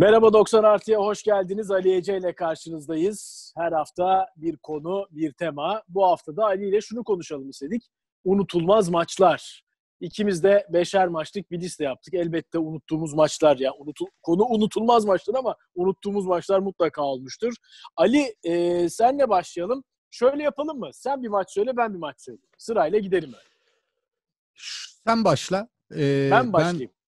Merhaba 90 Artı'ya hoş geldiniz. Ali Ece ile karşınızdayız. Her hafta bir konu, bir tema. Bu hafta da Ali ile şunu konuşalım istedik. Unutulmaz maçlar. İkimiz de beşer maçlık bir liste yaptık. Elbette unuttuğumuz maçlar ya. Unutul, konu unutulmaz maçlar ama unuttuğumuz maçlar mutlaka olmuştur. Ali e, senle başlayalım. Şöyle yapalım mı? Sen bir maç söyle, ben bir maç söyleyeyim. Sırayla gidelim öyle. Sen başla. Ee, ben başlayayım. Ben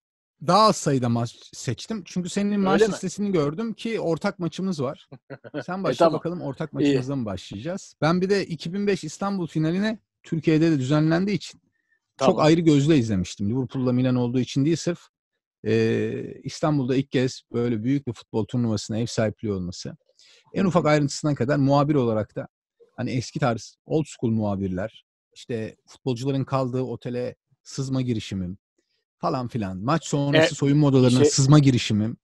daha az sayıda maç seçtim. Çünkü senin maç Öyle listesini mi? gördüm ki ortak maçımız var. Sen e, başla e, tamam. bakalım ortak maçımızda mı başlayacağız? Ben bir de 2005 İstanbul finaline Türkiye'de de düzenlendiği için tamam. çok ayrı gözle izlemiştim. Liverpool'la Milan olduğu için değil sırf e, İstanbul'da ilk kez böyle büyük bir futbol turnuvasına ev sahipliği olması. En ufak ayrıntısına kadar muhabir olarak da hani eski tarz old school muhabirler işte futbolcuların kaldığı otele sızma girişimim falan filan. Maç sonrası e, soyunma odalarına şey, sızma girişimim.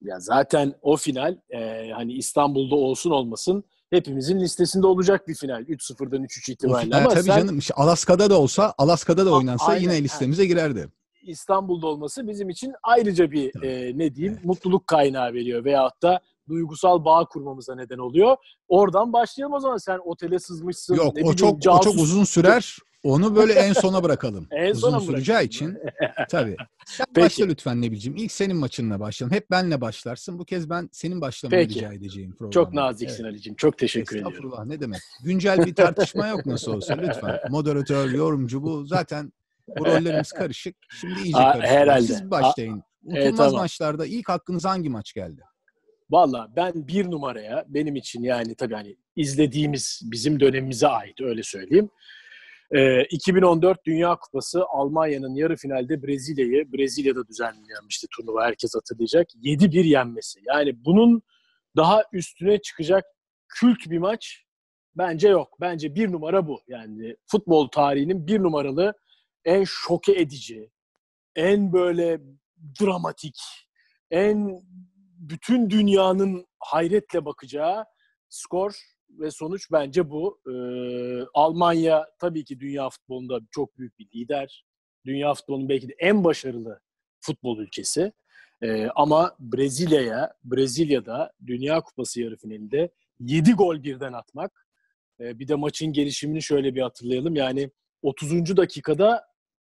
Ya zaten o final e, hani İstanbul'da olsun olmasın hepimizin listesinde olacak bir final. 3-0'dan 3-3 itibariyle. Ama tabii sen, canım işte Alaska'da da olsa, Alaska'da da oynansa aynen, yine listemize yani, girerdi. İstanbul'da olması bizim için ayrıca bir e, ne diyeyim evet. mutluluk kaynağı veriyor. Veyahut da duygusal bağ kurmamıza neden oluyor. Oradan başlayalım o zaman. Sen otele sızmışsın. Yok o bileyim, çok casus... o çok uzun sürer. Onu böyle en sona bırakalım. en uzun sona süreceği için. Tabii. Sen Peki. başla lütfen Nebil'cim. İlk senin maçınla başlayalım. Hep benle başlarsın. Bu kez ben senin başlamanı Peki. rica edeceğim programda. Çok naziksin evet. Ali'cim. Çok teşekkür ediyorum. Estağfurullah ne demek. Güncel bir tartışma yok nasıl olsa lütfen. Moderatör, yorumcu bu. Zaten bu rollerimiz karışık. Şimdi iyice Aa, karışık. Herhalde. Siz başlayın. Unutulmaz evet, tamam. maçlarda ilk hakkınız hangi maç geldi? Valla ben bir numaraya benim için yani tabii hani izlediğimiz bizim dönemimize ait öyle söyleyeyim. Ee, 2014 Dünya Kupası Almanya'nın yarı finalde Brezilya'yı Brezilya'da düzenlenmişti turnuva herkes hatırlayacak. 7-1 yenmesi. Yani bunun daha üstüne çıkacak kült bir maç bence yok. Bence bir numara bu. Yani futbol tarihinin bir numaralı en şoke edici, en böyle dramatik, en bütün dünyanın hayretle bakacağı skor ve sonuç bence bu. Ee, Almanya tabii ki dünya futbolunda çok büyük bir lider. Dünya futbolunun belki de en başarılı futbol ülkesi. Ee, ama Brezilya'ya, Brezilya'da Dünya Kupası yarı finalinde 7 gol birden atmak. Ee, bir de maçın gelişimini şöyle bir hatırlayalım. Yani 30. dakikada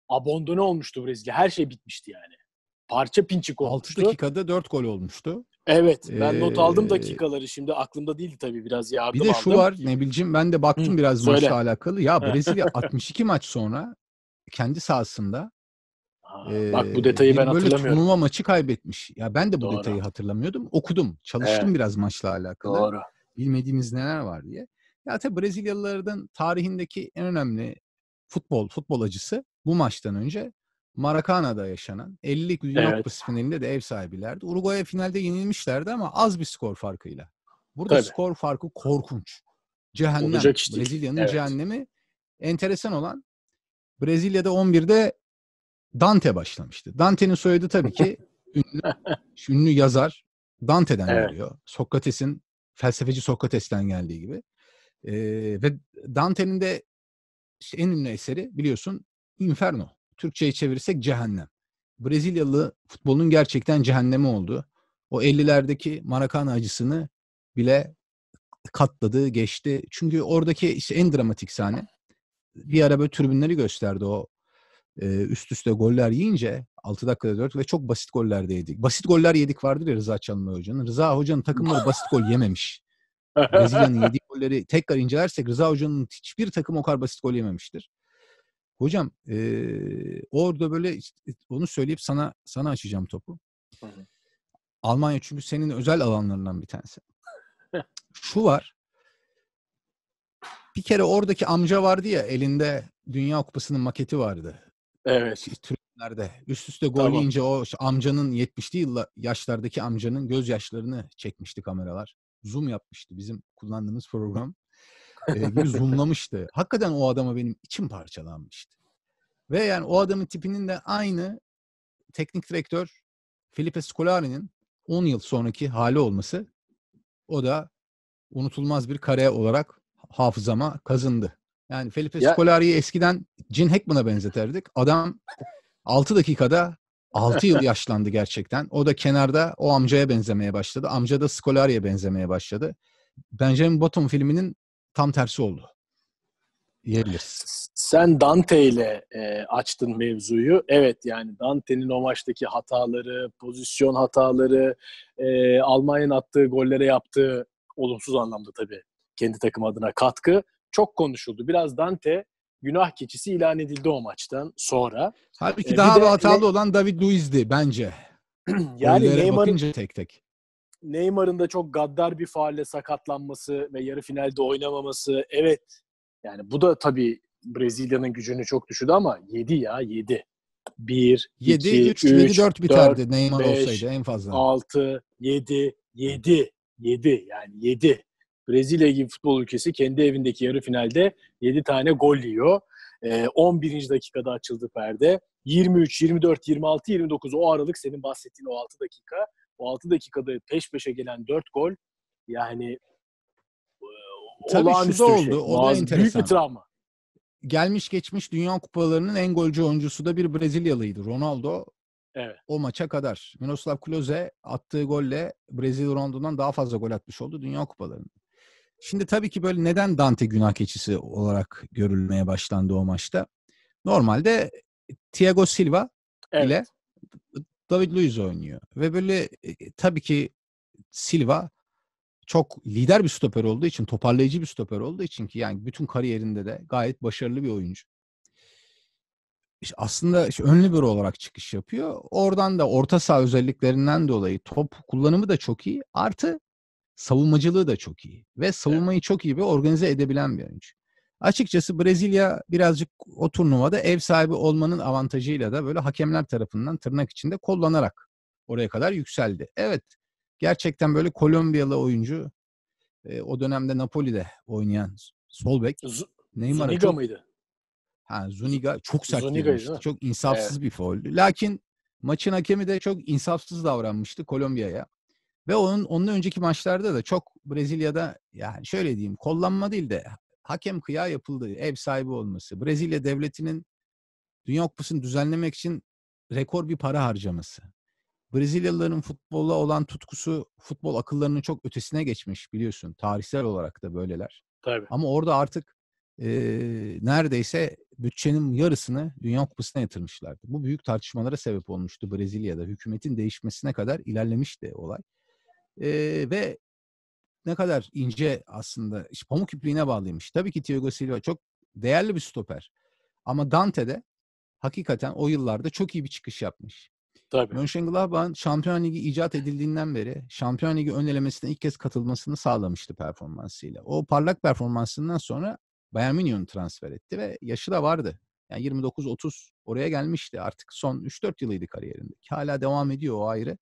abandone olmuştu Brezilya. Her şey bitmişti yani parça pinçik olmuştu. 6 dakikada 4 gol olmuştu. Evet. Ben ee, not aldım dakikaları şimdi. Aklımda değildi tabii biraz yardım Bir de şu var Nebil'cim ben de baktım Hı, biraz söyle. maçla alakalı. Ya Brezilya 62 maç sonra kendi sahasında Aa, e, bak bu detayı ben böyle hatırlamıyorum. turnuva maçı kaybetmiş. Ya ben de bu Doğru. detayı hatırlamıyordum. Okudum. Çalıştım evet. biraz maçla alakalı. Doğru. Bilmediğimiz neler var diye. Ya tabii Brezilyalıların tarihindeki en önemli futbol, futbol acısı bu maçtan önce Maracana'da yaşanan 50'lik Dünya evet. Kupası finalinde de ev sahibilerdi. Uruguay'a finalde yenilmişlerdi ama az bir skor farkıyla. Burada Tabii. skor farkı korkunç. Cehennem. Işte. Brezilya'nın evet. cehennemi. Enteresan olan Brezilya'da 11'de Dante başlamıştı. Dante'nin soyadı tabii ki ünlü, ünlü yazar Dante'den evet. geliyor. Sokrates'in felsefeci Sokrates'ten geldiği gibi. Ee, ve Dante'nin de işte en ünlü eseri biliyorsun Inferno. Türkçe'ye çevirirsek cehennem. Brezilyalı futbolun gerçekten cehennemi oldu. O 50'lerdeki Maracana acısını bile katladı, geçti. Çünkü oradaki işte en dramatik sahne bir ara böyle tribünleri gösterdi o e, üst üste goller yiyince 6 dakikada 4 ve çok basit goller de yedik. Basit goller yedik vardır ya Rıza Çalınbay Hoca'nın. Rıza Hoca'nın takımları basit gol yememiş. Brezilya'nın yediği golleri tekrar incelersek Rıza Hoca'nın hiçbir takım o kadar basit gol yememiştir. Hocam e, orada böyle onu söyleyip sana sana açacağım topu. Hı hı. Almanya çünkü senin özel alanlarından bir tanesi. Şu var. Bir kere oradaki amca vardı ya elinde Dünya Kupası'nın maketi vardı. Evet. Tribünlerde. Üst üste gol tamam. yiyince o amcanın 70'li yıllar yaşlardaki amcanın gözyaşlarını çekmişti kameralar. Zoom yapmıştı bizim kullandığımız program e, bir zoomlamıştı. Hakikaten o adama benim içim parçalanmıştı. Ve yani o adamın tipinin de aynı teknik direktör Felipe Scolari'nin 10 yıl sonraki hali olması o da unutulmaz bir kare olarak hafızama kazındı. Yani Felipe ya. Scolari'yi eskiden Jim Hackman'a benzeterdik. Adam 6 dakikada 6 yıl yaşlandı gerçekten. O da kenarda o amcaya benzemeye başladı. Amca da Scolari'ye benzemeye başladı. Benjamin Button filminin tam tersi oldu. Diyebiliriz. Sen Dante ile e, açtın mevzuyu. Evet yani Dante'nin o maçtaki hataları, pozisyon hataları, e, Almanya'nın attığı gollere yaptığı olumsuz anlamda tabii kendi takım adına katkı çok konuşuldu. Biraz Dante günah keçisi ilan edildi o maçtan sonra. Halbuki ee, daha bir hatalı ne... olan David Luiz'di bence. yani Neymar'ın tek tek. Neymar'ın da çok gaddar bir faalle sakatlanması ve yarı finalde oynamaması evet. Yani bu da tabii Brezilya'nın gücünü çok düşürdü ama 7 ya 7. 1, 7, 2, 3, 3 7, 4 biterdi 4, Neymar 5, olsaydı en fazla. 6, 7, 7, 7 yani 7. Brezilya gibi futbol ülkesi kendi evindeki yarı finalde 7 tane gol yiyor. E, 11. dakikada açıldı perde. 23, 24, 26, 29 o aralık senin bahsettiğin o 6 dakika. O 6 dakikada peş peşe gelen 4 gol yani Tabii olağanüstü şu da oldu. Şey. O da enteresan. Büyük bir travma. Gelmiş geçmiş dünya kupalarının en golcü oyuncusu da bir Brezilyalıydı. Ronaldo Evet. O maça kadar. Miroslav Klose attığı golle Brezilya Ronaldo'dan daha fazla gol atmış oldu Dünya Kupalarında. Şimdi tabii ki böyle neden Dante günah keçisi olarak görülmeye başlandı o maçta? Normalde Thiago Silva evet. ile David Luiz oynuyor. Ve böyle e, tabii ki Silva çok lider bir stoper olduğu için, toparlayıcı bir stoper olduğu için ki yani bütün kariyerinde de gayet başarılı bir oyuncu. İşte aslında işte ön libero olarak çıkış yapıyor. Oradan da orta saha özelliklerinden dolayı top kullanımı da çok iyi. Artı savunmacılığı da çok iyi. Ve savunmayı evet. çok iyi ve organize edebilen bir oyuncu. Açıkçası Brezilya birazcık o turnuvada ev sahibi olmanın avantajıyla da böyle hakemler tarafından tırnak içinde kollanarak oraya kadar yükseldi. Evet gerçekten böyle Kolombiyalı oyuncu e, o dönemde Napoli'de oynayan sol bek. Z- Neymar'a çok... mıydı? Ha, Zuniga çok sert Zuniga'ydı, Çok insafsız evet. bir fauldü. Lakin maçın hakemi de çok insafsız davranmıştı Kolombiya'ya. Ve onun onun önceki maçlarda da çok Brezilya'da yani şöyle diyeyim kollanma değil de hakem kıya yapıldı. Ev sahibi olması. Brezilya devletinin Dünya Kupası'nı düzenlemek için rekor bir para harcaması. Brezilyalıların futbolla olan tutkusu futbol akıllarının çok ötesine geçmiş biliyorsun. Tarihsel olarak da böyleler. Tabii. Ama orada artık e, neredeyse bütçenin yarısını Dünya Kupası'na yatırmışlardı. Bu büyük tartışmalara sebep olmuştu Brezilya'da. Hükümetin değişmesine kadar ilerlemişti olay. E, ve ne kadar ince aslında işte pamuk ipliğine bağlıymış. Tabii ki Thiago Silva çok değerli bir stoper. Ama Dante de hakikaten o yıllarda çok iyi bir çıkış yapmış. Tabii. Mönchengladbach'ın Şampiyon Ligi icat edildiğinden beri Şampiyon Ligi ön elemesine ilk kez katılmasını sağlamıştı performansıyla. O parlak performansından sonra Bayern Münih'in transfer etti ve yaşı da vardı. Yani 29-30 oraya gelmişti artık son 3-4 yılıydı kariyerinde. Hala devam ediyor o ayrı.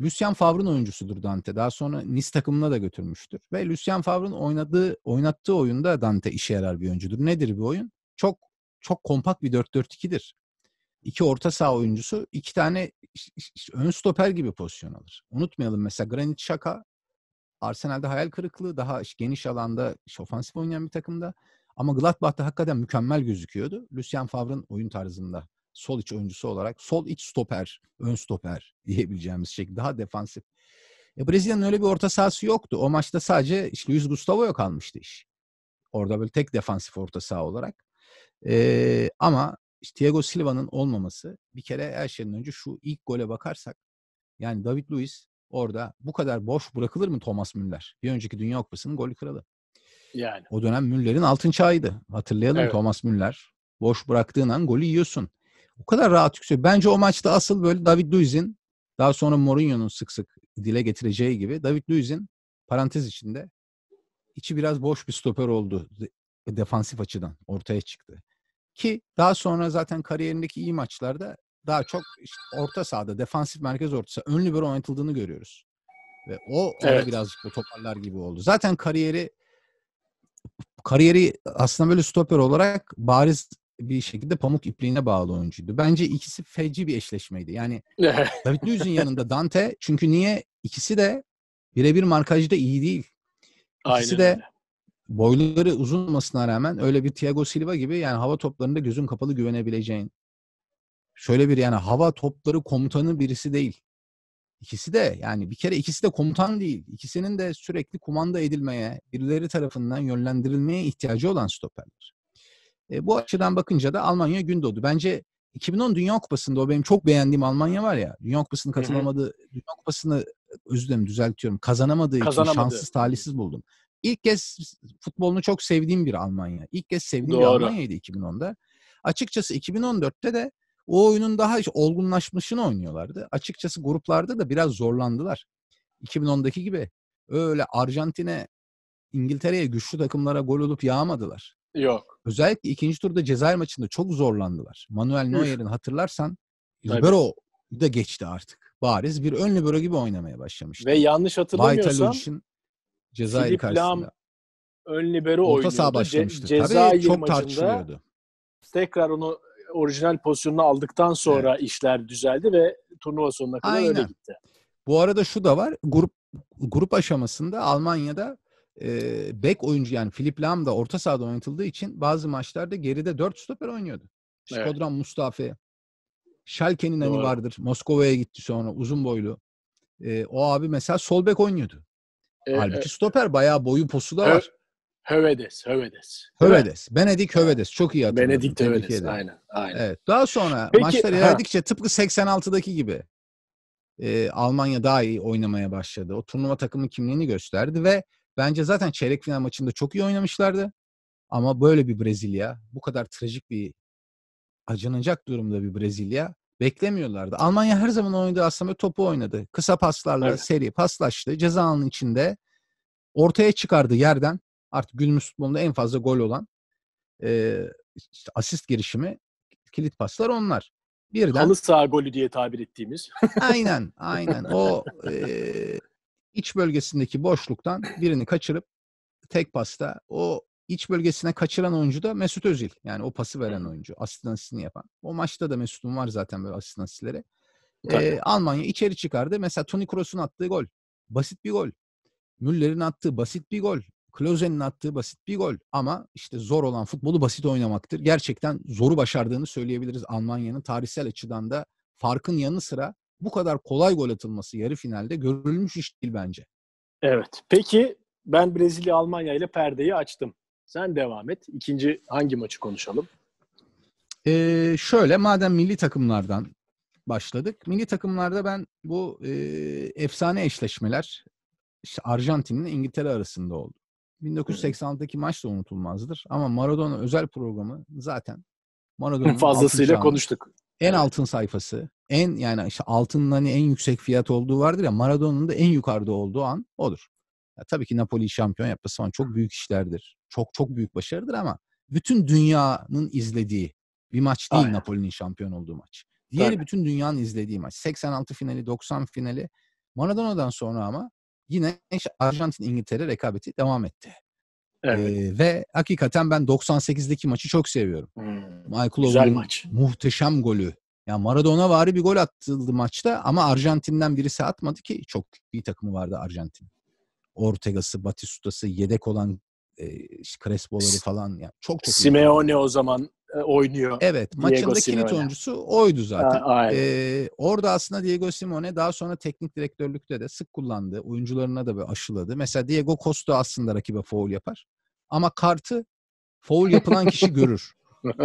Lucien Favre'ın oyuncusudur Dante. Daha sonra Nice takımına da götürmüştür. Ve Lucien Favre'ın oynadığı, oynattığı oyunda Dante işe yarar bir oyuncudur. Nedir bir oyun? Çok çok kompakt bir 4-4-2'dir. İki orta saha oyuncusu iki tane ön stoper gibi pozisyon alır. Unutmayalım mesela Granit Xhaka Arsenal'de hayal kırıklığı daha geniş alanda ofansif oynayan bir takımda. Ama Gladbach'ta hakikaten mükemmel gözüküyordu. Lucien Favre'ın oyun tarzında sol iç oyuncusu olarak sol iç stoper, ön stoper diyebileceğimiz şekilde daha defansif. E, Brezilya'nın öyle bir orta sahası yoktu. O maçta sadece işte Luis Gustavo'ya kalmıştı iş. Orada böyle tek defansif orta saha olarak. E, ama işte Thiago Silva'nın olmaması bir kere her şeyden önce şu ilk gole bakarsak yani David Luiz orada bu kadar boş bırakılır mı Thomas Müller? Bir önceki Dünya Kupası'nın golü kralı. Yani. O dönem Müller'in altın çağıydı. Hatırlayalım evet. Thomas Müller. Boş bıraktığın an golü yiyorsun. O kadar rahat yükseliyor. Bence o maçta asıl böyle David Luiz'in daha sonra Mourinho'nun sık sık dile getireceği gibi David Luiz'in parantez içinde içi biraz boş bir stoper oldu. Defansif açıdan ortaya çıktı. Ki daha sonra zaten kariyerindeki iyi maçlarda daha çok işte orta sahada, defansif merkez orta saha, ön libero oynatıldığını görüyoruz. Ve o evet. birazcık bu toparlar gibi oldu. Zaten kariyeri kariyeri aslında böyle stoper olarak bariz bir şekilde pamuk ipliğine bağlı oyuncuydu. Bence ikisi feci bir eşleşmeydi. Yani David Luiz'in yanında Dante çünkü niye? ikisi de birebir markajda iyi değil. İkisi Aynen de öyle. Boyları uzun olmasına rağmen öyle bir Thiago Silva gibi yani hava toplarında gözün kapalı güvenebileceğin şöyle bir yani hava topları komutanı birisi değil. İkisi de yani bir kere ikisi de komutan değil. İkisinin de sürekli kumanda edilmeye, birileri tarafından yönlendirilmeye ihtiyacı olan stoperler. E, bu açıdan bakınca da Almanya gün doğdu. Bence 2010 Dünya Kupası'nda o benim çok beğendiğim Almanya var ya. Dünya Kupası'nı katılamadı. Dünya Kupası'nı özür dilerim düzeltiyorum. Kazanamadığı Kazanamadı. için şanssız talihsiz buldum. İlk kez futbolunu çok sevdiğim bir Almanya. İlk kez sevdiğim Doğru. bir Almanya'ydı 2010'da. Açıkçası 2014'te de o oyunun daha olgunlaşmışını oynuyorlardı. Açıkçası gruplarda da biraz zorlandılar. 2010'daki gibi öyle Arjantin'e, İngiltere'ye güçlü takımlara gol olup yağmadılar. Yok. Özellikle ikinci turda Cezayir maçında çok zorlandılar. Manuel Neuer'in hatırlarsan libero da geçti artık. Bariz bir ön libero gibi oynamaya başlamıştı. Ve yanlış hatırlamıyorsam Cezayir Filip karşısında. Lam ön libero oynuyordu. Orta saha başlamıştı. Ce- Tabii çok tartışılıyordu. Tekrar onu orijinal pozisyonunu aldıktan sonra evet. işler düzeldi ve turnuva sonuna kadar Aynen. öyle gitti. Bu arada şu da var. Grup grup aşamasında Almanya'da e, bek oyuncu yani Filip Lam da orta sahada oynatıldığı için bazı maçlarda geride 4 stoper oynuyordu. Evet. Mustafa, Schalke'nin hani vardır. Moskova'ya gitti sonra uzun boylu. E, o abi mesela sol bek oynuyordu. E, Halbuki e, stoper bayağı boyu posu da var. Hövedes, Hövedes. Hövedes. Benedik Hövedes. Çok iyi hatırladım. Benedik Hövedes. Aynen, aynen. Evet. Daha sonra Peki, maçlar ilerledikçe tıpkı 86'daki gibi e, Almanya daha iyi oynamaya başladı. O turnuva takımı kimliğini gösterdi ve bence zaten çeyrek final maçında çok iyi oynamışlardı. Ama böyle bir Brezilya, bu kadar trajik bir acınacak durumda bir Brezilya beklemiyorlardı. Almanya her zaman oynadığı aslında topu oynadı. Kısa paslarla evet. seri paslaştı. Ceza alanının içinde ortaya çıkardı yerden artık günümüz futbolunda en fazla gol olan e, işte asist girişimi kilit paslar onlar. Birden halı saha golü diye tabir ettiğimiz. aynen, aynen. O e, iç bölgesindeki boşluktan birini kaçırıp tek pasta o iç bölgesine kaçıran oyuncu da Mesut Özil. Yani o pası veren oyuncu. Asist asistini yapan. O maçta da Mesut'un var zaten böyle asist asistleri. Ee, Almanya içeri çıkardı. Mesela Toni Kroos'un attığı gol. Basit bir gol. Müller'in attığı basit bir gol. Klozen'in attığı basit bir gol ama işte zor olan futbolu basit oynamaktır. Gerçekten zoru başardığını söyleyebiliriz Almanya'nın tarihsel açıdan da farkın yanı sıra bu kadar kolay gol atılması yarı finalde görülmüş iş değil bence. Evet. Peki ben Brezilya Almanya ile perdeyi açtım. Sen devam et. İkinci hangi maçı konuşalım? Ee, şöyle madem milli takımlardan başladık. Milli takımlarda ben bu e, efsane eşleşmeler işte Arjantin'le İngiltere arasında oldu. 1986'daki maç da unutulmazdır. Ama Maradona özel programı zaten Maradona'nın fazlasıyla konuştuk. En altın sayfası, en yani işte altının hani en yüksek fiyat olduğu vardır ya Maradona'nın da en yukarıda olduğu an odur. Ya tabii ki Napoli şampiyon yapması falan çok büyük işlerdir. Çok çok büyük başarıdır ama bütün dünyanın izlediği bir maç değil Aynen. Napoli'nin şampiyon olduğu maç. Diğeri Aynen. bütün dünyanın izlediği maç. 86 finali, 90 finali. Maradona'dan sonra ama yine Arjantin İngiltere rekabeti devam etti. Evet. Ee, ve hakikaten ben 98'deki maçı çok seviyorum. Hmm, Michael Owen'in muhteşem golü. Yani Maradona vari bir gol atıldı maçta ama Arjantin'den birisi atmadı ki çok iyi takımı vardı Arjantin. Ortega'sı, Batistuta'sı, yedek olan e, Crespo'ları falan yani çok çok Simeone o zaman oynuyor. Evet, Diego maçın da kilit oyuncusu oydu zaten. Ha, ee, orada aslında Diego Simone daha sonra teknik direktörlükte de sık kullandı. Oyuncularına da böyle aşıladı. Mesela Diego Costa aslında rakibe foul yapar. Ama kartı foul yapılan kişi görür.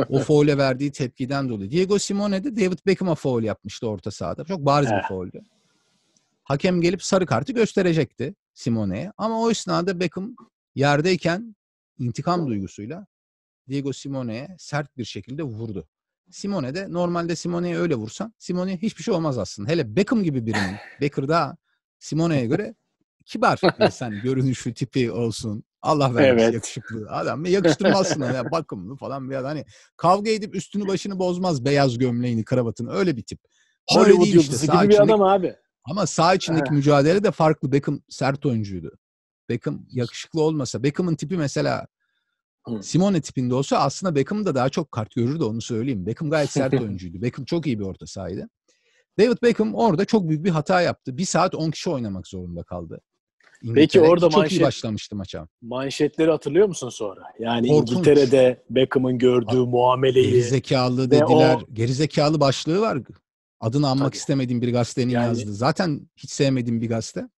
O foul'e verdiği tepkiden dolayı. Diego Simone de David Beckham'a foul yapmıştı orta sahada. Çok bariz bir fauldü. Hakem gelip sarı kartı gösterecekti Simone'ye. Ama o esnada Beckham yerdeyken intikam duygusuyla Diego Simone'ye sert bir şekilde vurdu. Simone de normalde Simone'ye öyle vursan Simone hiçbir şey olmaz aslında. Hele Beckham gibi birinin Becker daha Simone'ye göre kibar insan görünüşü tipi olsun. Allah vermiş evet. yakışıklı adam. Yakıştırmazsın ya bakımlı falan bir adam. Hani kavga edip üstünü başını bozmaz beyaz gömleğini, kravatını öyle bir tip. Hollywood değil işte, gibi bir adam abi. Ama sağ içindeki mücadele de farklı. Beckham sert oyuncuydu. Beckham yakışıklı olmasa. Beckham'ın tipi mesela Simone tipinde olsa aslında Beckham da daha çok kart görürdü onu söyleyeyim. Beckham gayet sert oyuncuydu. Beckham çok iyi bir orta sahaydı. David Beckham orada çok büyük bir hata yaptı. Bir saat 10 kişi oynamak zorunda kaldı. Peki orada çok manşet, iyi başlamıştı maça. Manşetleri hatırlıyor musun sonra? Yani Korkunç. İngiltere'de Beckham'ın gördüğü muameleyi. Gerizekalı dediler. O... Gerizekalı başlığı var. Adını anmak Tabii. istemediğim bir gazetenin yani, yazdı. Zaten hiç sevmediğim bir gazete.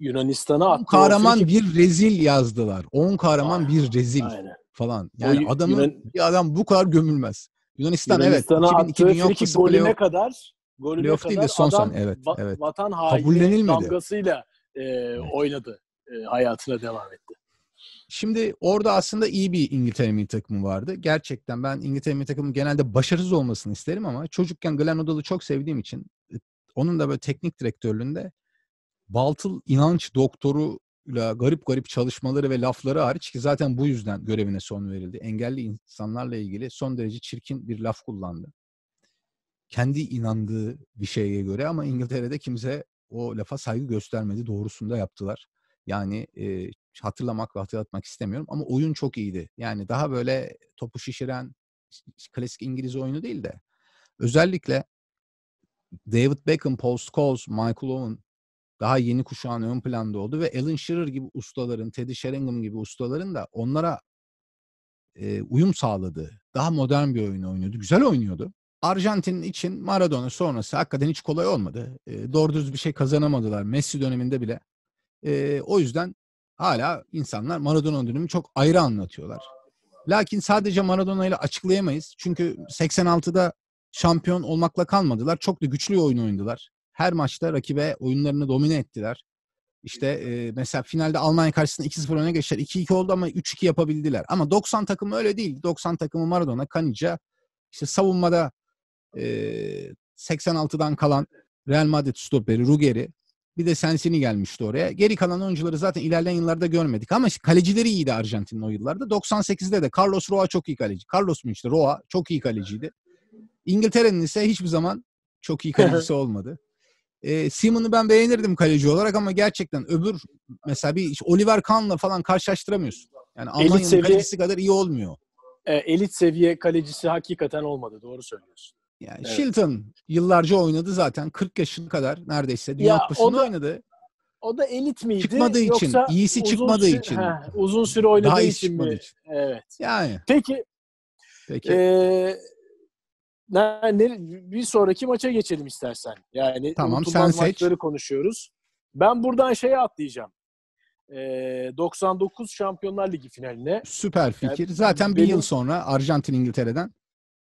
Yunanistan'a attı. Kahraman friki... bir rezil yazdılar. On kahraman aynen, bir rezil aynen. falan. Yani o, adamın Yunan... bir adam bu kadar gömülmez. Yunanistan evet. 2002 Dünya Kupası golüne kadar golüne playoff kadar değil de son adam evet, va- evet. vatan haini damgasıyla e, evet. oynadı. E, hayatına devam etti. Şimdi orada aslında iyi bir İngiltere milli takımı vardı. Gerçekten ben İngiltere milli takımının genelde başarısız olmasını isterim ama çocukken Glenn Hoddle'ı çok sevdiğim için e, onun da böyle teknik direktörlüğünde Baltıl inanç doktoruyla garip garip çalışmaları ve lafları hariç ki zaten bu yüzden görevine son verildi. Engelli insanlarla ilgili son derece çirkin bir laf kullandı. Kendi inandığı bir şeye göre ama İngiltere'de kimse o lafa saygı göstermedi. Doğrusunda yaptılar. Yani e, hatırlamak ve hatırlatmak istemiyorum ama oyun çok iyiydi. Yani daha böyle topu şişiren klasik İngiliz oyunu değil de özellikle David Beckham, Paul Scholes, Michael Owen daha yeni kuşağın ön planda oldu ve Alan Shearer gibi ustaların, Teddy Sheringham gibi ustaların da onlara e, uyum sağladığı, daha modern bir oyun oynuyordu. Güzel oynuyordu. Arjantin için Maradona sonrası hakikaten hiç kolay olmadı. E, doğru düz bir şey kazanamadılar Messi döneminde bile. E, o yüzden hala insanlar Maradona dönemi çok ayrı anlatıyorlar. Lakin sadece Maradona ile açıklayamayız. Çünkü 86'da şampiyon olmakla kalmadılar. Çok da güçlü oyun oynadılar. Her maçta rakibe oyunlarını domine ettiler. İşte e, mesela finalde Almanya karşısında 2-0 öne geçtiler. 2-2 oldu ama 3-2 yapabildiler. Ama 90 takımı öyle değil. 90 takımı Maradona, Kanica, işte savunmada e, 86'dan kalan Real Madrid stoperi Ruggeri, bir de Sensini gelmişti oraya. Geri kalan oyuncuları zaten ilerleyen yıllarda görmedik. Ama kalecileri iyiydi Arjantin'in o yıllarda. 98'de de Carlos Roa çok iyi kaleci. Carlos mu işte Roa çok iyi kaleciydi. İngiltere'nin ise hiçbir zaman çok iyi kalecisi olmadı. E, Seaman'ı ben beğenirdim kaleci olarak ama gerçekten öbür mesela bir işte Oliver Kahn'la falan karşılaştıramıyorsun. Yani Almanya'nın seviye, kalecisi kadar iyi olmuyor. E, elit seviye kalecisi hakikaten olmadı. Doğru söylüyorsun. Yani evet. Shilton yıllarca oynadı zaten. 40 yaşına kadar neredeyse Dünya Kupası'nda oynadı. O da elit miydi? Çıkmadığı Yoksa için, iyisi çıkmadığı süre, için. He, uzun süre oynadığı Daha için mi? Için. Evet. Yani. Peki. Peki. Ee, ne, bir sonraki maça geçelim istersen. Yani tamam, sen seç. maçları konuşuyoruz. Ben buradan şeye atlayacağım. Ee, 99 Şampiyonlar Ligi finaline. Süper fikir. Yani Zaten benim, bir yıl sonra Arjantin İngiltere'den.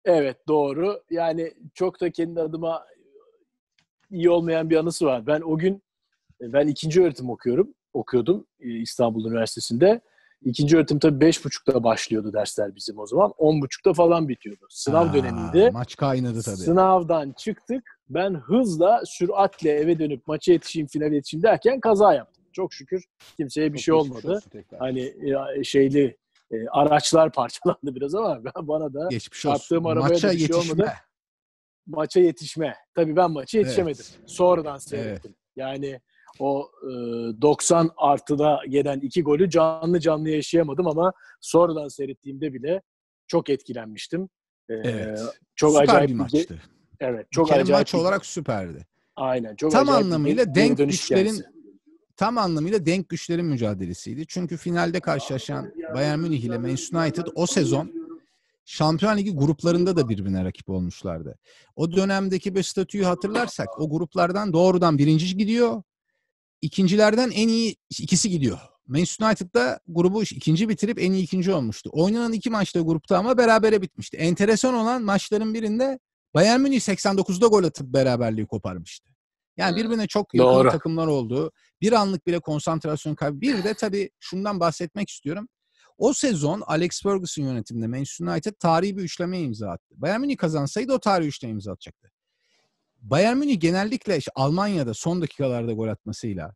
Evet doğru. Yani çok da kendi adıma iyi olmayan bir anısı var. Ben o gün ben ikinci öğretim okuyorum. Okuyordum e, İstanbul Üniversitesi'nde. İkinci öğretim tabii beş buçukta başlıyordu dersler bizim o zaman. On buçukta falan bitiyordu. Sınav Aa, dönemiydi. Maç kaynadı tabii. Sınavdan çıktık. Ben hızla, süratle eve dönüp maça yetişeyim, final yetişeyim derken kaza yaptım. Çok şükür kimseye bir Çok şey olmadı. Hani şeyli e, araçlar parçalandı biraz ama bana da Geçmiş çarptığım arabaya maça da bir yetişme. şey olmadı. Maça yetişme. Tabii ben maça yetişemedim. Evet. Sonradan seyrettim. Evet. Yani o e, 90 artıda gelen iki golü canlı canlı yaşayamadım ama sonradan seyrettiğimde bile çok etkilenmiştim. E, evet. Çok Süper acayip bir maçtı. Evet, çok bir acayip maç bir... olarak süperdi. Aynen, çok Tam anlamıyla denk güçlerin tam anlamıyla denk güçlerin mücadelesiydi. Çünkü finalde karşılaşan Bayern Münih ile Manchester United o sezon Şampiyon Ligi gruplarında da birbirine rakip olmuşlardı. O dönemdeki bir statüyü hatırlarsak o gruplardan doğrudan birinci gidiyor ikincilerden en iyi ikisi gidiyor. Manchester United'da grubu ikinci bitirip en iyi ikinci olmuştu. Oynanan iki maçta grupta ama berabere bitmişti. Enteresan olan maçların birinde Bayern Münih 89'da gol atıp beraberliği koparmıştı. Yani birbirine çok yakın Doğru. takımlar oldu. Bir anlık bile konsantrasyon kaybı. Bir de tabii şundan bahsetmek istiyorum. O sezon Alex Ferguson yönetiminde Manchester United tarihi bir üçleme imza attı. Bayern Münih kazansaydı o tarihi üçleme imza atacaktı. Bayern Münih genellikle işte Almanya'da son dakikalarda gol atmasıyla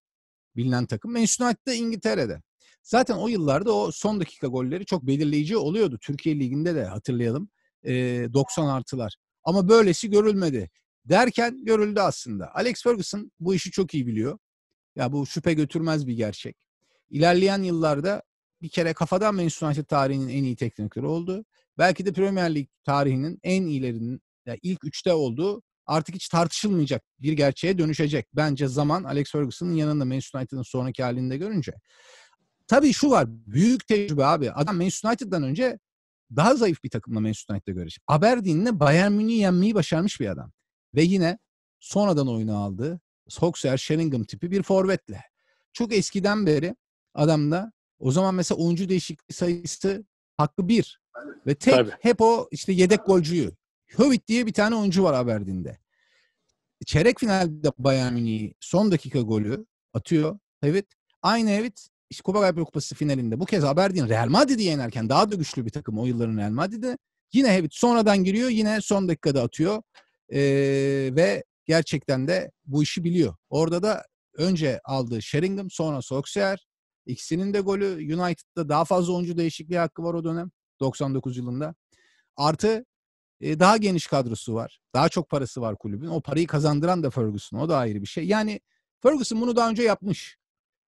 bilinen takım. Manchester United'da İngiltere'de. Zaten o yıllarda o son dakika golleri çok belirleyici oluyordu. Türkiye Ligi'nde de hatırlayalım. E, 90 artılar. Ama böylesi görülmedi. Derken görüldü aslında. Alex Ferguson bu işi çok iyi biliyor. Ya bu şüphe götürmez bir gerçek. İlerleyen yıllarda bir kere kafadan Manchester United tarihinin en iyi teknikleri oldu. Belki de Premier Lig tarihinin en iyilerinin yani ilk üçte olduğu artık hiç tartışılmayacak bir gerçeğe dönüşecek. Bence zaman Alex Ferguson'ın yanında Manchester United'ın sonraki halinde görünce. Tabii şu var. Büyük tecrübe abi. Adam Manchester United'dan önce daha zayıf bir takımla Manchester United'da göre. Aberdeen'le Bayern Münih'i yenmeyi başarmış bir adam. Ve yine sonradan oyunu aldı. Solskjaer, Sheringham tipi bir forvetle. Çok eskiden beri adamda o zaman mesela oyuncu değişikliği sayısı hakkı bir. Ve tek Tabii. hep o işte yedek golcüyü. Howitt diye bir tane oyuncu var Aberdeen'de. Çeyrek finalde Bayern Münih son dakika golü atıyor. Evet. Aynı evet işte Kupa Galatasaray Kupası finalinde bu kez Aberdeen Real Madrid'i yenerken daha da güçlü bir takım o yılların Real Madrid'i. Yine Hewitt sonradan giriyor yine son dakikada atıyor ee, ve gerçekten de bu işi biliyor. Orada da önce aldığı Sheringham sonra Solskjaer ikisinin de golü United'da daha fazla oyuncu değişikliği hakkı var o dönem 99 yılında. Artı e, daha geniş kadrosu var. Daha çok parası var kulübün. O parayı kazandıran da Ferguson. O da ayrı bir şey. Yani Ferguson bunu daha önce yapmış.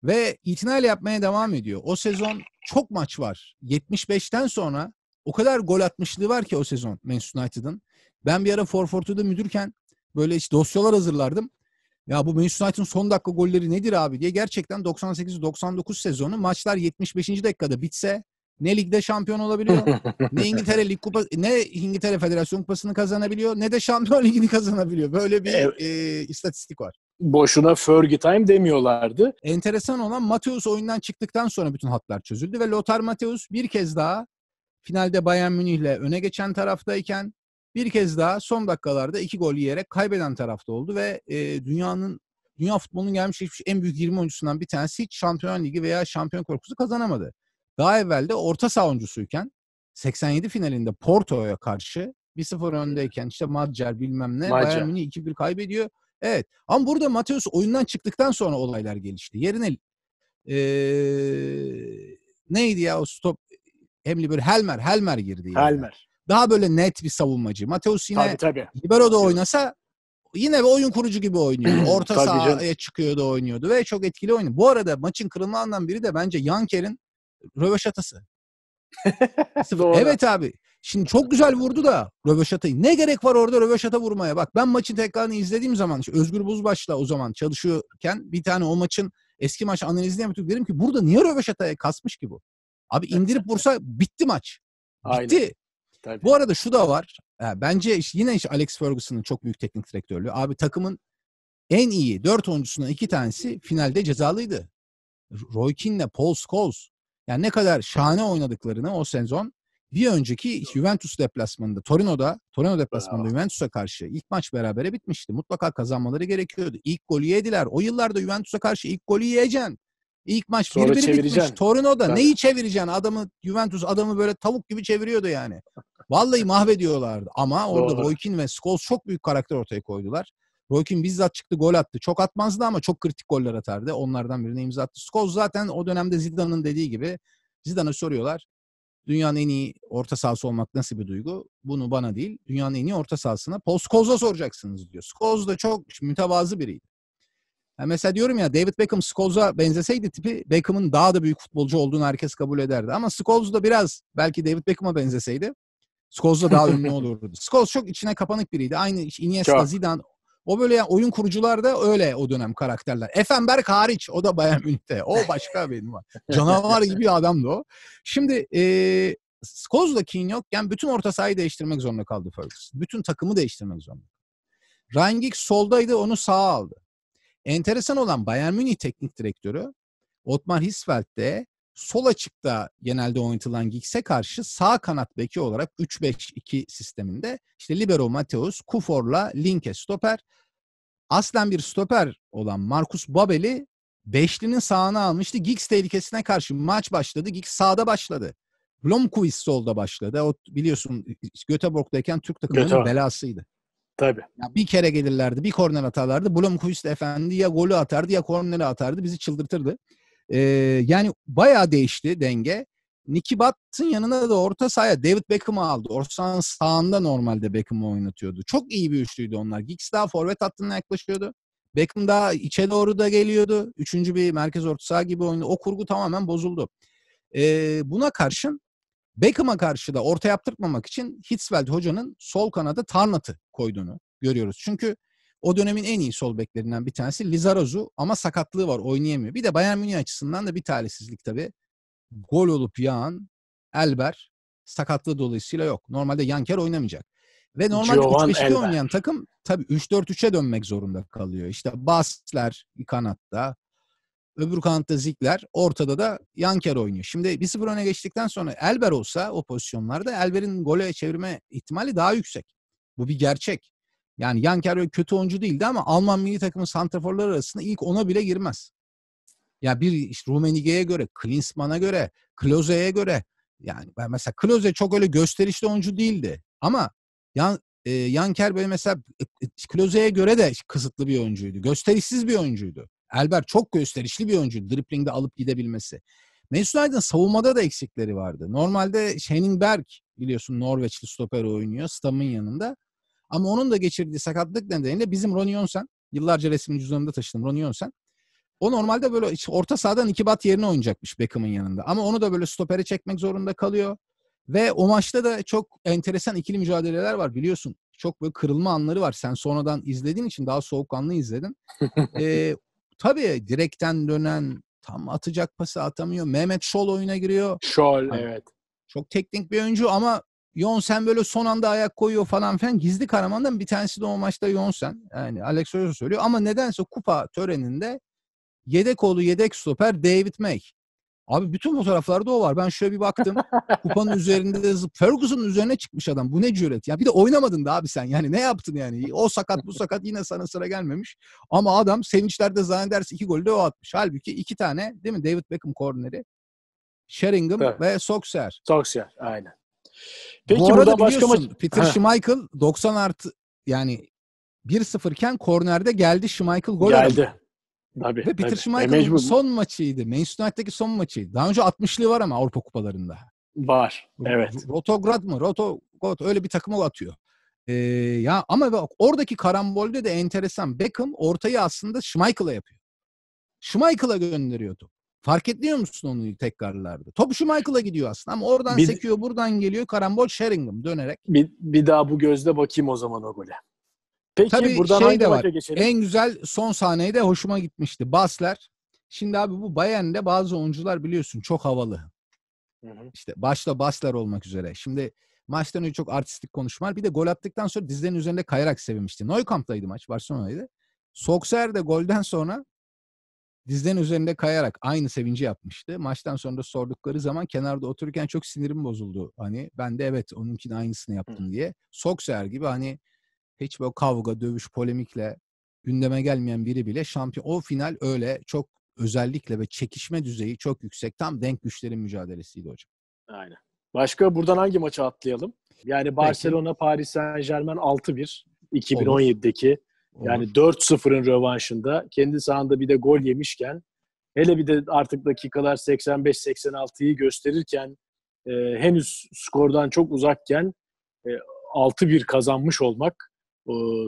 Ve itinayla yapmaya devam ediyor. O sezon çok maç var. 75'ten sonra o kadar gol atmışlığı var ki o sezon Manchester United'ın. Ben bir ara Forfortu'da müdürken böyle işte dosyalar hazırlardım. Ya bu Manchester United'ın son dakika golleri nedir abi diye gerçekten 98-99 sezonu maçlar 75. dakikada bitse ne ligde şampiyon olabiliyor, ne İngiltere Lig Kupası, ne İngiltere Federasyon Kupası'nı kazanabiliyor, ne de Şampiyon Ligi'ni kazanabiliyor. Böyle bir evet. e, istatistik var. Boşuna Fergie Time demiyorlardı. Enteresan olan Mateus oyundan çıktıktan sonra bütün hatlar çözüldü ve Lothar Mateus bir kez daha finalde Bayern Münih'le öne geçen taraftayken bir kez daha son dakikalarda iki gol yiyerek kaybeden tarafta oldu ve e, dünyanın dünya futbolunun gelmiş geçmiş en büyük 20 oyuncusundan bir tanesi hiç Şampiyon Ligi veya Şampiyon Korkusu kazanamadı. Daha evvel de orta saha oyuncusuyken 87 finalinde Porto'ya karşı 1-0 öndeyken işte Madger bilmem ne Madger. Bayern Münih 2-1 kaybediyor. Evet ama burada Mateus oyundan çıktıktan sonra olaylar gelişti. Yerine ee, neydi ya o stop Emli bir Helmer Helmer girdi. Yani. Helmer. Daha böyle net bir savunmacı. Mateus yine tabii, tabii. Libero'da oynasa yine bir oyun kurucu gibi oynuyor. Orta sahaya çıkıyordu oynuyordu ve çok etkili oynuyor. Bu arada maçın kırılma biri de bence Yanker'in röveşatası. evet abi. Şimdi çok güzel vurdu da röveşatayı. Ne gerek var orada röveşata vurmaya? Bak ben maçın tekrarını izlediğim zaman işte Özgür Buzbaş'la o zaman çalışıyorken bir tane o maçın eski maç analizini yapıyorduk. Dedim ki burada niye röveşataya kasmış ki bu? Abi indirip vursa bitti maç. Bitti. Aynen. Tabii. Bu arada şu da var. bence yine işte Alex Ferguson'ın çok büyük teknik direktörlüğü. Abi takımın en iyi dört oyuncusundan iki tanesi finalde cezalıydı. Roy Keane'le Paul Scholes. Yani ne kadar şahane oynadıklarını o sezon bir önceki Juventus deplasmanında Torino'da Torino deplasmanında Juventus'a karşı ilk maç berabere bitmişti. Mutlaka kazanmaları gerekiyordu. İlk golü yediler. O yıllarda Juventus'a karşı ilk golü yiyeceksin. İlk maç 1-1 bitmiş. Torino'da Tabii. neyi çevireceksin? Adamı Juventus adamı böyle tavuk gibi çeviriyordu yani. Vallahi mahvediyorlardı. Ama orada Roy Keane ve Scholes çok büyük karakter ortaya koydular. Roy Keane bizzat çıktı gol attı. Çok atmazdı ama çok kritik goller atardı. Onlardan birine imza attı. Scholes zaten o dönemde Zidane'ın dediği gibi Zidane'a soruyorlar. Dünyanın en iyi orta sahası olmak nasıl bir duygu? Bunu bana değil, dünyanın en iyi orta sahasına Paul Scholes'a soracaksınız diyor. Scholes da çok mütevazı biriydi. Yani mesela diyorum ya David Beckham Scholes'a benzeseydi tipi Beckham'ın daha da büyük futbolcu olduğunu herkes kabul ederdi. Ama Scholes da biraz belki David Beckham'a benzeseydi Scholes da daha ünlü olurdu. Scholes çok içine kapanık biriydi. Aynı Iniesta, Zidane o böyle yani oyun kurucular da öyle o dönem karakterler. Effenberg hariç o da Bayern Münih'te. O başka benim var. Canavar gibi adamdı o. Şimdi e, Skoz'la Keane yokken bütün orta sahayı değiştirmek zorunda kaldı Ferguson. Bütün takımı değiştirmek zorunda. Ryan Giggs soldaydı onu sağa aldı. Enteresan olan Bayern Münih teknik direktörü Otmar Hitzfeld de sol açıkta genelde oynatılan Giggs'e karşı sağ kanat beki olarak 3-5-2 sisteminde işte Libero Mateus, Kufor'la Linke stoper. Aslen bir stoper olan Marcus Babel'i beşlinin sağına almıştı. Giggs tehlikesine karşı maç başladı. Giggs sağda başladı. Blomqvist solda başladı. O biliyorsun Göteborg'dayken Türk takımının Göteborg. belasıydı. Tabii. Ya bir kere gelirlerdi, bir korner atarlardı. Blomqvist efendi ya golü atardı ya korneri atardı. Bizi çıldırtırdı. Ee, yani bayağı değişti denge. Nicky Butt'ın yanına da orta sahaya David Beckham'ı aldı. Orta sağında normalde Beckham'ı oynatıyordu. Çok iyi bir üçlüydü onlar. Giggs daha forvet hattına yaklaşıyordu. Beckham daha içe doğru da geliyordu. Üçüncü bir merkez orta saha gibi oynadı. O kurgu tamamen bozuldu. Ee, buna karşın Beckham'a karşı da orta yaptırmamak için Hitzfeld hocanın sol kanada Tarnat'ı koyduğunu görüyoruz. Çünkü o dönemin en iyi sol beklerinden bir tanesi Lizarazu ama sakatlığı var oynayamıyor. Bir de Bayern Münih açısından da bir talihsizlik tabii. Gol olup yağan Elber sakatlığı dolayısıyla yok. Normalde Yanker oynamayacak. Ve normalde 3-5-2 oynayan takım tabii 3-4-3'e dönmek zorunda kalıyor. İşte Basler kanatta, öbür kanatta Zikler, ortada da Yanker oynuyor. Şimdi 1-0 öne geçtikten sonra Elber olsa o pozisyonlarda Elber'in gole çevirme ihtimali daha yüksek. Bu bir gerçek. Yani Yanker öyle kötü oyuncu değildi ama Alman milli takımın santraforları arasında ilk ona bile girmez. Ya yani bir işte Rumenige'ye göre, Klinsmann'a göre, Kloze'ye göre yani ben mesela Kloze çok öyle gösterişli oyuncu değildi. Ama Yan, e, Yanker böyle mesela e, Kloze'ye göre de kısıtlı bir oyuncuydu. Gösterişsiz bir oyuncuydu. Elber çok gösterişli bir oyuncuydu. Driplingde alıp gidebilmesi. Mesut Aydın savunmada da eksikleri vardı. Normalde Henning biliyorsun Norveçli stoper oynuyor. Stam'ın yanında. Ama onun da geçirdiği sakatlık nedeniyle bizim Ronny Jonsen, yıllarca resmin cüzdanımda taşıdım Ronny Jonsen. O normalde böyle orta sahadan iki bat yerine oynayacakmış Beckham'ın yanında. Ama onu da böyle stopere çekmek zorunda kalıyor. Ve o maçta da çok enteresan ikili mücadeleler var biliyorsun. Çok böyle kırılma anları var. Sen sonradan izlediğin için daha soğukkanlı izledin. ee, tabii direkten dönen tam atacak pası atamıyor. Mehmet Şol oyuna giriyor. Şol yani, evet. Çok teknik bir oyuncu ama Yonsen böyle son anda ayak koyuyor falan filan. Gizli kahramandan bir tanesi de o maçta Yonsen. Yani Alex Sosa söylüyor. Ama nedense kupa töreninde yedek oğlu yedek stoper David May. Abi bütün fotoğraflarda o var. Ben şöyle bir baktım. Kupanın üzerinde de Ferguson'un üzerine çıkmış adam. Bu ne cüret? Ya bir de oynamadın da abi sen. Yani ne yaptın yani? O sakat bu sakat yine sana sıra gelmemiş. Ama adam sevinçlerde zannederse iki golü de o atmış. Halbuki iki tane değil mi? David Beckham korneri. Sheringham evet. ve Soxer. Soxer aynen. Peki Bu arada başka maç... Peter Schmeichel 90 artı yani 1-0 iken kornerde geldi Schmeichel gol Geldi. Aradı. Tabii, Ve Peter Schmeichel'ın e, son maçıydı. Manchester United'daki son maçıydı. Daha önce 60'lığı var ama Avrupa kupalarında. Var. Evet. Rotograd mı? Rotograd öyle bir takıma atıyor. Ee, ya ama bak oradaki karambolde de enteresan. Beckham ortayı aslında Schmeichel'a yapıyor. Schmeichel'a gönderiyordu. Fark ediyor musun onu tekrarlarda? Top Schmeichel'a gidiyor aslında ama oradan bir, sekiyor, buradan geliyor. Karambol Sheringham dönerek. Bir, bir daha bu gözle bakayım o zaman o gole. Peki Tabii buradan şey de var. Geçelim? En güzel son sahneyi de hoşuma gitmişti. Basler. Şimdi abi bu Bayern'de bazı oyuncular biliyorsun çok havalı. Hı hı. İşte başta Basler olmak üzere. Şimdi maçtan önce çok artistik konuşmalar. Bir de gol attıktan sonra dizlerinin üzerinde kayarak sevinmişti. Neukamp'taydı maç. Barcelona'ydı. Sokser de golden sonra dizlerin üzerinde kayarak aynı sevinci yapmıştı. Maçtan sonra da sordukları zaman kenarda otururken çok sinirim bozuldu. Hani ben de evet onunkinin aynısını yaptım diye. Sokser gibi hani hiç böyle kavga, dövüş, polemikle gündeme gelmeyen biri bile şampiyon. O final öyle çok özellikle ve çekişme düzeyi çok yüksek. Tam denk güçlerin mücadelesiydi hocam. Aynen. Başka buradan hangi maçı atlayalım? Yani Barcelona Peki. Paris Saint Germain 6-1 2017'deki Olur. Yani 4-0'ın rövanşında kendi sahanda bir de gol yemişken hele bir de artık dakikalar 85-86'yı gösterirken e, henüz skordan çok uzakken e, 6-1 kazanmış olmak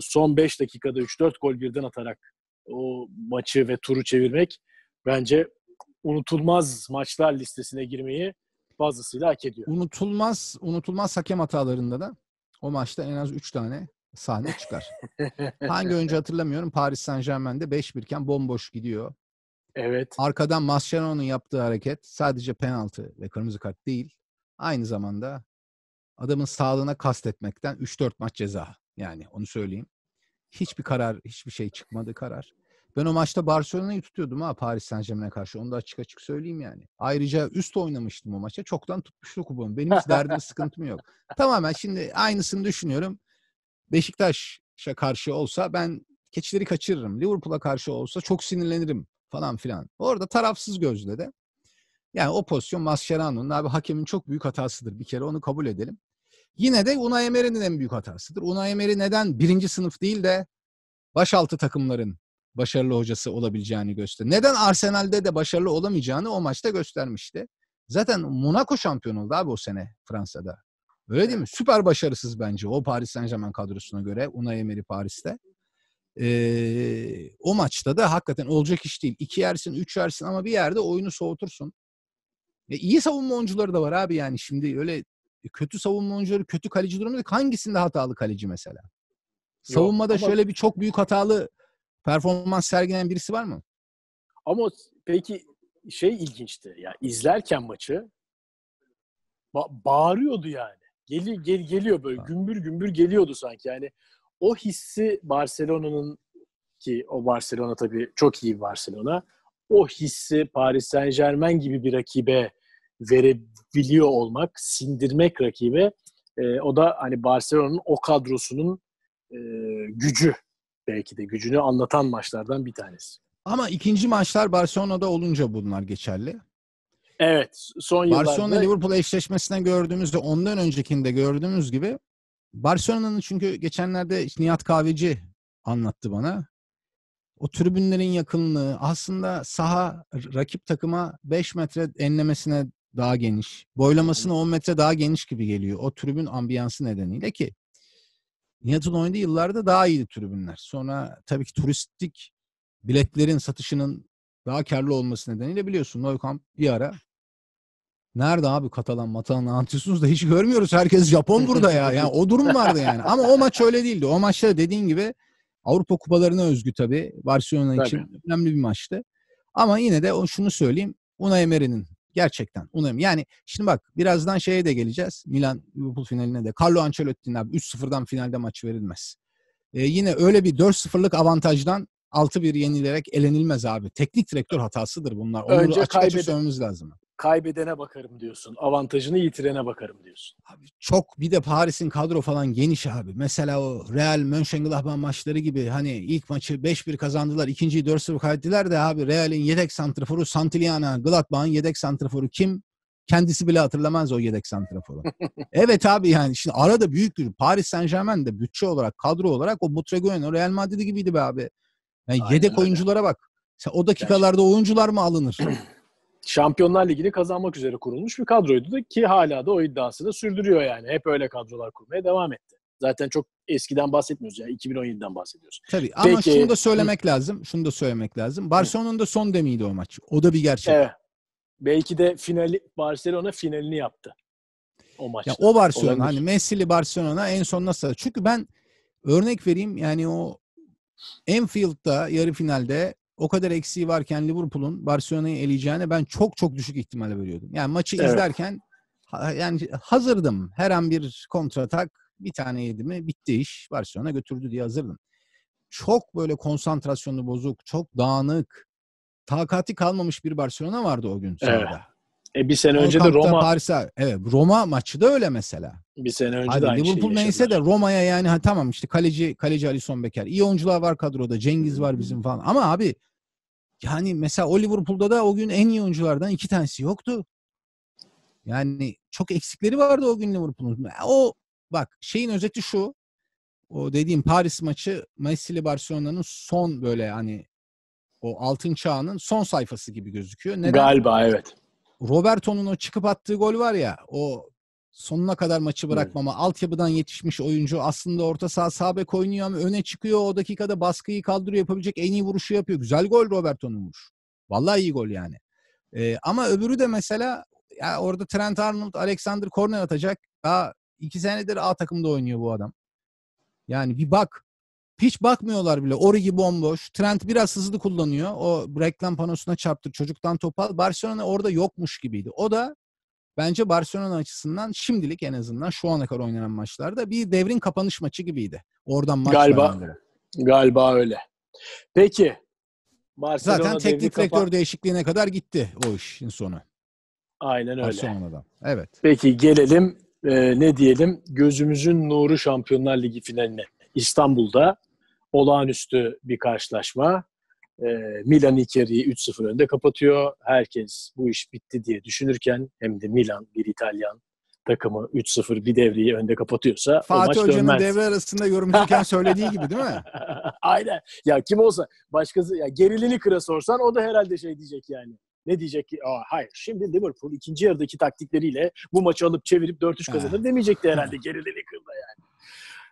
son 5 dakikada 3-4 gol birden atarak o maçı ve turu çevirmek bence unutulmaz maçlar listesine girmeyi fazlasıyla hak ediyor. Unutulmaz unutulmaz hakem hatalarında da o maçta en az 3 tane sahne çıkar. Hangi önce hatırlamıyorum. Paris Saint Germain'de 5-1 iken bomboş gidiyor. Evet. Arkadan Mascherano'nun yaptığı hareket sadece penaltı ve kırmızı kart değil. Aynı zamanda adamın sağlığına kastetmekten 3-4 maç ceza. Yani onu söyleyeyim. Hiçbir karar, hiçbir şey çıkmadı karar. Ben o maçta Barcelona'yı tutuyordum ha Paris Saint Germain'e karşı. Onu da açık açık söyleyeyim yani. Ayrıca üst oynamıştım o maça. Çoktan tutmuştu kupamı. Benim hiç derdim, sıkıntım yok. Tamamen şimdi aynısını düşünüyorum. Beşiktaş'a karşı olsa ben keçileri kaçırırım. Liverpool'a karşı olsa çok sinirlenirim falan filan. Orada tarafsız gözle de yani o pozisyon Mascherano'nun abi hakemin çok büyük hatasıdır. Bir kere onu kabul edelim. Yine de Unai Emery'nin en büyük hatasıdır. Unai Emery neden birinci sınıf değil de başaltı takımların başarılı hocası olabileceğini gösterdi. Neden Arsenal'de de başarılı olamayacağını o maçta göstermişti. Zaten Monaco şampiyon oldu abi o sene Fransa'da. Öyle değil mi? Süper başarısız bence o Paris Saint Germain kadrosuna göre Unai Emery Paris'te. Ee, o maçta da hakikaten olacak iş değil. İki yersin, üç yersin ama bir yerde oyunu soğutursun. E, iyi savunma oyuncuları da var abi yani şimdi öyle kötü savunma oyuncuları, kötü kaleci durumu Hangisinde hatalı kaleci mesela? Savunmada Yok, ama... şöyle bir çok büyük hatalı performans sergileyen birisi var mı? Ama peki şey ilginçti. Ya izlerken maçı ba- bağırıyordu yani. Geli, gel, geliyor böyle gümbür gümbür geliyordu sanki. Yani o hissi Barcelona'nın ki o Barcelona tabii çok iyi bir Barcelona. O hissi Paris Saint Germain gibi bir rakibe verebiliyor olmak, sindirmek rakibe e, o da hani Barcelona'nın o kadrosunun e, gücü belki de gücünü anlatan maçlardan bir tanesi. Ama ikinci maçlar Barcelona'da olunca bunlar geçerli. Evet. Son yıllarda... Barcelona Liverpool eşleşmesinde gördüğümüzde ondan öncekinde gördüğümüz gibi Barcelona'nın çünkü geçenlerde Nihat Kahveci anlattı bana. O tribünlerin yakınlığı aslında saha rakip takıma 5 metre enlemesine daha geniş. Boylamasına 10 metre daha geniş gibi geliyor. O tribün ambiyansı nedeniyle ki Nihat'ın oynadığı yıllarda daha iyiydi tribünler. Sonra tabii ki turistik biletlerin satışının daha karlı olması nedeniyle biliyorsun Nou bir ara Nerede abi Katalan Matalan anlatıyorsunuz da hiç görmüyoruz. Herkes Japon burada ya. Yani o durum vardı yani. Ama o maç öyle değildi. O maçta dediğin gibi Avrupa kupalarına özgü tabii. Barcelona tabii. için önemli bir maçtı. Ama yine de şunu söyleyeyim. Unai Emery'nin gerçekten Unai yani şimdi bak birazdan şeye de geleceğiz. Milan Liverpool finaline de. Carlo Ancelotti'nin abi 3-0'dan finalde maç verilmez. Ee, yine öyle bir 4-0'lık avantajdan 6-1 yenilerek elenilmez abi. Teknik direktör hatasıdır bunlar. Onu Önce açık kaybede- açık söylememiz lazım kaybedene bakarım diyorsun. Avantajını yitirene bakarım diyorsun. Abi çok bir de Paris'in kadro falan geniş abi. Mesela o Real Mönchengladbach maçları gibi hani ilk maçı 5-1 kazandılar. ikinciyi 4-0 kaybettiler de abi Real'in yedek santraforu Santillana, Gladbach'ın yedek santraforu kim? Kendisi bile hatırlamaz o yedek santraforu. evet abi yani şimdi arada büyük bir Paris Saint Germain de bütçe olarak, kadro olarak o Butragueño Real Madrid gibiydi be abi. Yani yedek öyle. oyunculara bak. Sen o dakikalarda Gerçekten. oyuncular mı alınır? Şampiyonlar Ligi'ni kazanmak üzere kurulmuş bir kadroydu da ki hala da o iddiasını sürdürüyor yani. Hep öyle kadrolar kurmaya devam etti. Zaten çok eskiden bahsetmiyoruz yani 2017'den bahsediyoruz. Tabii ama Peki, şunu da söylemek hı. lazım. Şunu da söylemek lazım. Barcelona'nın da son demiydi o maç. O da bir gerçek. Evet. Belki de finali Barcelona finalini yaptı. O maçta. Ya o Barcelona Olabilir. hani Messi'li Barcelona en son nasıl? Çünkü ben örnek vereyim yani o Enfield'da yarı finalde o kadar eksiği varken Liverpool'un Barcelona'yı eleyeceğine ben çok çok düşük ihtimalle veriyordum. Yani maçı evet. izlerken yani hazırdım. Her an bir kontratak bir tane yedi mi bitti iş. Barcelona götürdü diye hazırdım. Çok böyle konsantrasyonu bozuk, çok dağınık, takati kalmamış bir Barcelona vardı o gün sahada. Evet. E bir sene önce de Roma Paris'e evet Roma maçı da öyle mesela. Bir sene önce Hadi, de aynı Liverpool neyse de Roma'ya yani ha tamam işte kaleci kaleci Alisson Becker. İyi oyuncular var kadroda. Cengiz var bizim falan. Ama abi yani mesela o Liverpool'da da o gün en iyi oyunculardan iki tanesi yoktu. Yani çok eksikleri vardı o gün Liverpool'un. O bak şeyin özeti şu. O dediğim Paris maçı Messi ile Barcelona'nın son böyle hani o altın çağının son sayfası gibi gözüküyor. Neden? Galiba evet. Roberto'nun o çıkıp attığı gol var ya o sonuna kadar maçı bırakmama. Evet. Altyapıdan yetişmiş oyuncu aslında orta saha sağ bek oynuyor ama öne çıkıyor. O dakikada baskıyı kaldırıyor yapabilecek en iyi vuruşu yapıyor. Güzel gol Roberto'nun vuruş. Vallahi iyi gol yani. Ee, ama öbürü de mesela ya orada Trent Arnold, Alexander Corner atacak. Daha iki senedir A takımda oynuyor bu adam. Yani bir bak. Hiç bakmıyorlar bile. Origi bomboş. Trent biraz hızlı kullanıyor. O reklam panosuna çarptı. Çocuktan topal. Barcelona orada yokmuş gibiydi. O da bence Barcelona açısından şimdilik en azından şu ana kadar oynanan maçlarda bir devrin kapanış maçı gibiydi. Oradan maç galiba galiba öyle. Peki Barcelona Zaten teknik direktör kapan... değişikliğine kadar gitti o işin sonu. Aynen öyle. Barcelona'da. Evet. Peki gelelim e, ne diyelim gözümüzün nuru Şampiyonlar Ligi finaline. İstanbul'da olağanüstü bir karşılaşma. E, Milan ilk yarıyı 3-0 önde kapatıyor. Herkes bu iş bitti diye düşünürken hem de Milan bir İtalyan takımı 3-0 bir devreyi önde kapatıyorsa Fatih Hoca'nın dönmez. devre arasında yorumcuyken söylediği gibi değil mi? Aynen. Ya kim olsa başkası ya gerilini kıra sorsan o da herhalde şey diyecek yani. Ne diyecek ki? Aa, hayır şimdi Liverpool ikinci yarıdaki taktikleriyle bu maçı alıp çevirip 4-3 kazanır demeyecekti herhalde gerilini kırda yani.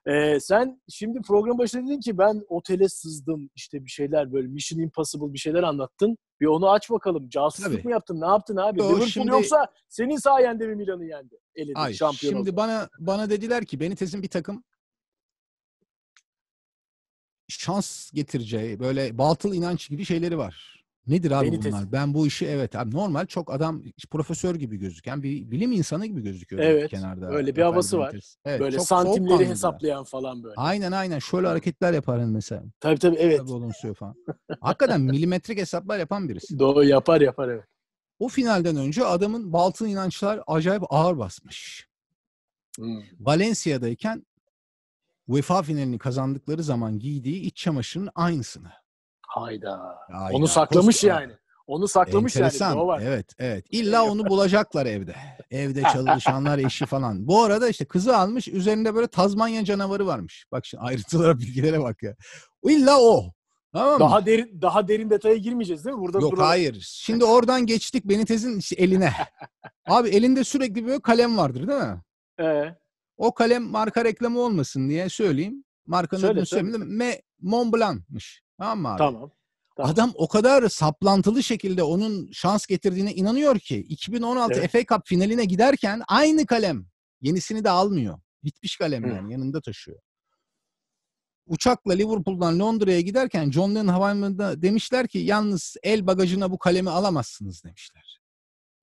Ee, sen şimdi program başında dedin ki ben otele sızdım işte bir şeyler böyle Mission Impossible bir şeyler anlattın. Bir onu aç bakalım. Casusluk Tabii. mu yaptın? Ne yaptın abi? Yo, Liverpool şimdi... yoksa senin sayende mi Milan'ı yendi? Eledi, Ay, şampiyon şimdi oldu. bana bana dediler ki beni tezin bir takım şans getireceği böyle batıl inanç gibi şeyleri var. Nedir abi Benitez. bunlar? Ben bu işi evet abi normal çok adam profesör gibi gözüken bir bilim insanı gibi gözüküyor evet, kenarda. Öyle bir havası var. Evet, böyle santimleri hesaplayan falan böyle. Aynen aynen. Şöyle hareketler yapar hani mesela. Tabii tabii evet. Tabii olumsuyor falan. Hakikaten milimetrik hesaplar yapan birisi. Doğru yapar yapar evet. O finalden önce adamın baltın inançlar acayip ağır basmış. Hmm. Valencia'dayken UEFA finalini kazandıkları zaman giydiği iç çamaşırının aynısını. Hayda. Hayda. Onu saklamış Post, yani. Onu saklamış Enteresan. yani. O var. Evet, evet. İlla onu bulacaklar evde. Evde çalışanlar, eşi falan. Bu arada işte kızı almış, üzerinde böyle Tazmanya canavarı varmış. Bak şimdi ayrıntılara, bilgilere bak ya. İlla o. Tamam daha mı? derin daha derin detaya girmeyeceğiz değil mi? Burada Yok duralım. hayır. Şimdi oradan geçtik Benitez'in eline. Abi elinde sürekli böyle kalem vardır değil mi? Ee? O kalem marka reklamı olmasın diye söyleyeyim. Markanın Söyle, adını söyleyeyim. Me Mont Blanc'mış. Tamam mı abi? Tamam. Tamam. Adam o kadar saplantılı şekilde onun şans getirdiğine inanıyor ki 2016 evet. FA Cup finaline giderken aynı kalem. Yenisini de almıyor. Bitmiş kalem yani Hı. yanında taşıyor. Uçakla Liverpool'dan Londra'ya giderken John Lennon havalimanında demişler ki yalnız el bagajına bu kalemi alamazsınız demişler.